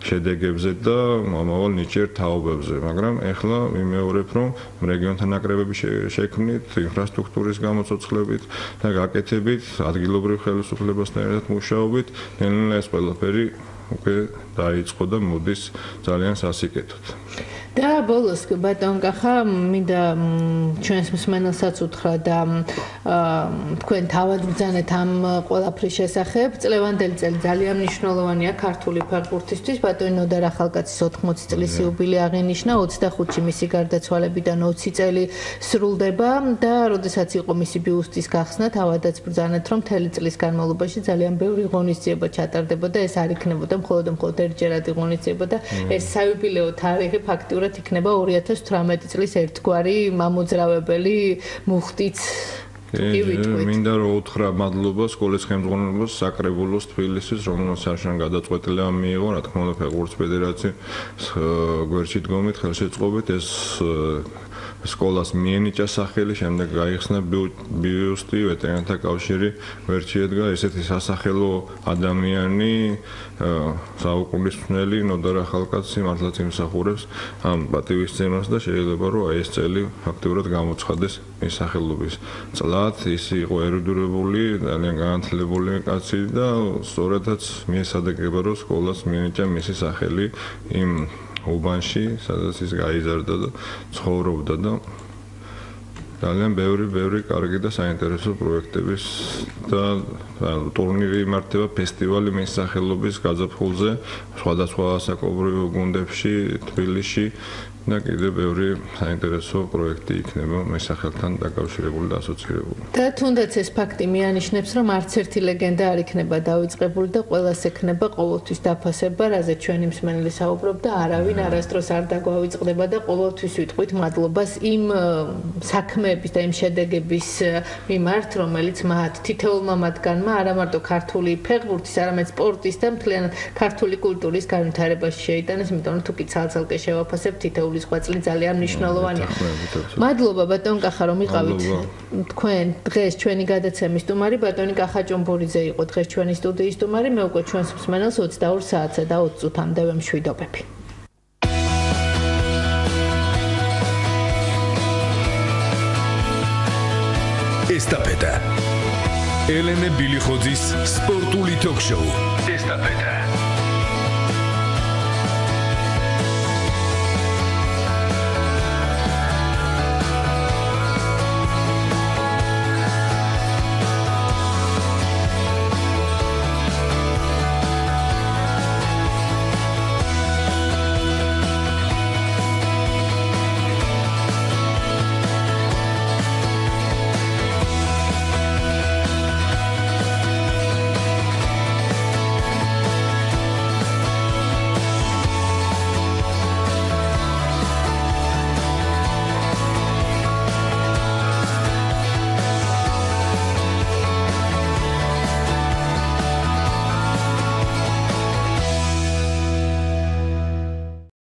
შედეგებზე და მომავალ ნიჭიერ თაობებზე. მაგრამ ეხლა მიმეორებ რომ რეგიონთან ნაკრებები შექმნით ინფრასტრუქტურის გამოცოცხლებით და გაკეთებით ადგილობრივ ხელისუფლებასთან ერთად მუშაობით ნელ-ნელა ეს ყველაფერი უკვე დაიწყო და მოდის ძალიან სასიკეთოდ და ბოლოს ბატონ კახა მინდა ჩვენს მსმენელსაც უთხრა და თქვენ თავად ბრძანეთ ამ ყველაფრის შესახებ. წლევანდელი წელი ძალიან მნიშვნელოვანია ქართული ფეხბურთისთვის. ბატონი ნოდარ ახალკაცის 80 წლის იუბილე აღინიშნა. 25-ში მისი გარდაცვალებიდან 20 წელი სრულდება და როდესაც იყო მისი ბიუსტის გახსნა თავადაც ბრძანეთ რომ მთელი წლის განმავლობაში ძალიან ბევრი ღონისძიება ჩატარდებოდა. ეს არ იქნებოდა მხოლოდ მხოლოდ ერთჯერადი ღონისძიება და ეს საიუბილეო თარიღი ფაქტიურად ფაქტურად იქნება 2018 წლის ერთგვარი მამოძრავებელი მუხტიც. მინდა რომ უთხრა მადლობა სკოლის ხელმძღვანელობას საკრებულოს თბილისის რომელსაც არშან გადაწყვეტილება მიიღო რა თქმა უნდა ფეხბურთის ფედერაციის გვერდში დგომით ხელშეწყობით ეს სკოლას მიენიჭა სახელი, შემდეგ გაიხსნა ბიუსტი, ვეტერანთა კავშირი ვერჩი ედგა ესეთი სასახელო ადამიანი, საუკუნისმცემელი ნოდარა ხალხაცი მართლაც იმსახურებს ამ პატივისცემას და შეიძლება რომ ეს წელი ფაქტიურად გამოცხადდეს ეს სახელობის წლად, ის იყო ერუდირებული, ძალიან განათლებული კაცი და სწორედაც მიესადაგება რომ სკოლას მიენიჭა მისი სახელი იმ უბანში, სადაც ის გაიზარდა და ცხოვრობდა და ძალიან ბევრი ბევრი კარგი და საინტერესო პროექტების და ტურნირი იმართება ფესტივალი მის სახელობის გაზაფხულზე სხვადასხვა საკობრიო გუნდებში თბილისში და კიდე ბევრი საინტერესო პროექტი იქნება მე სახელთან დაკავშირებული და ასოცირებული. და თუნდაც ეს ფაქტი მიანიშნებს, რომ არც ერთი ლეგენდა არ იქნება დაიწყებული და ყოველას ექნება ყოველთვის დაფასება, რაზე ჩვენი მსმენელი საუბრობ და არავინ არასდროს არ დაგვავიწყდება და ყოველთვის ვიტყვით მადლობას იმ საქმეების და იმ შედეგების მიმართ, რომელიც მათ თითოეულმა მათგანმა არა მარტო ქართული ფეხბურთის, არამედ სპორტის და მთლიანად ქართული კულტურის განვითარებაში შეიტანეს, იმიტომ რომ თუკი ცალ-ცალკე შევაფასებ მეგობრობის ღვაწლი ძალიან მნიშვნელოვანია. მადლობა ბატონ კახა რომ იყავით თქვენ დღეს ჩვენი გადაცემის სტუმარი ბატონი კახა ჭომბურიძე იყო დღეს ჩვენი სტუდიის სტუმარი მე უკვე ჩვენს მსმენელს 22 საათსა და 20 წუთამდე ვემშვიდობები. ესტაფეტა. ელენე ბილიხოძის სპორტული ток-შოუ. ესტაფეტა.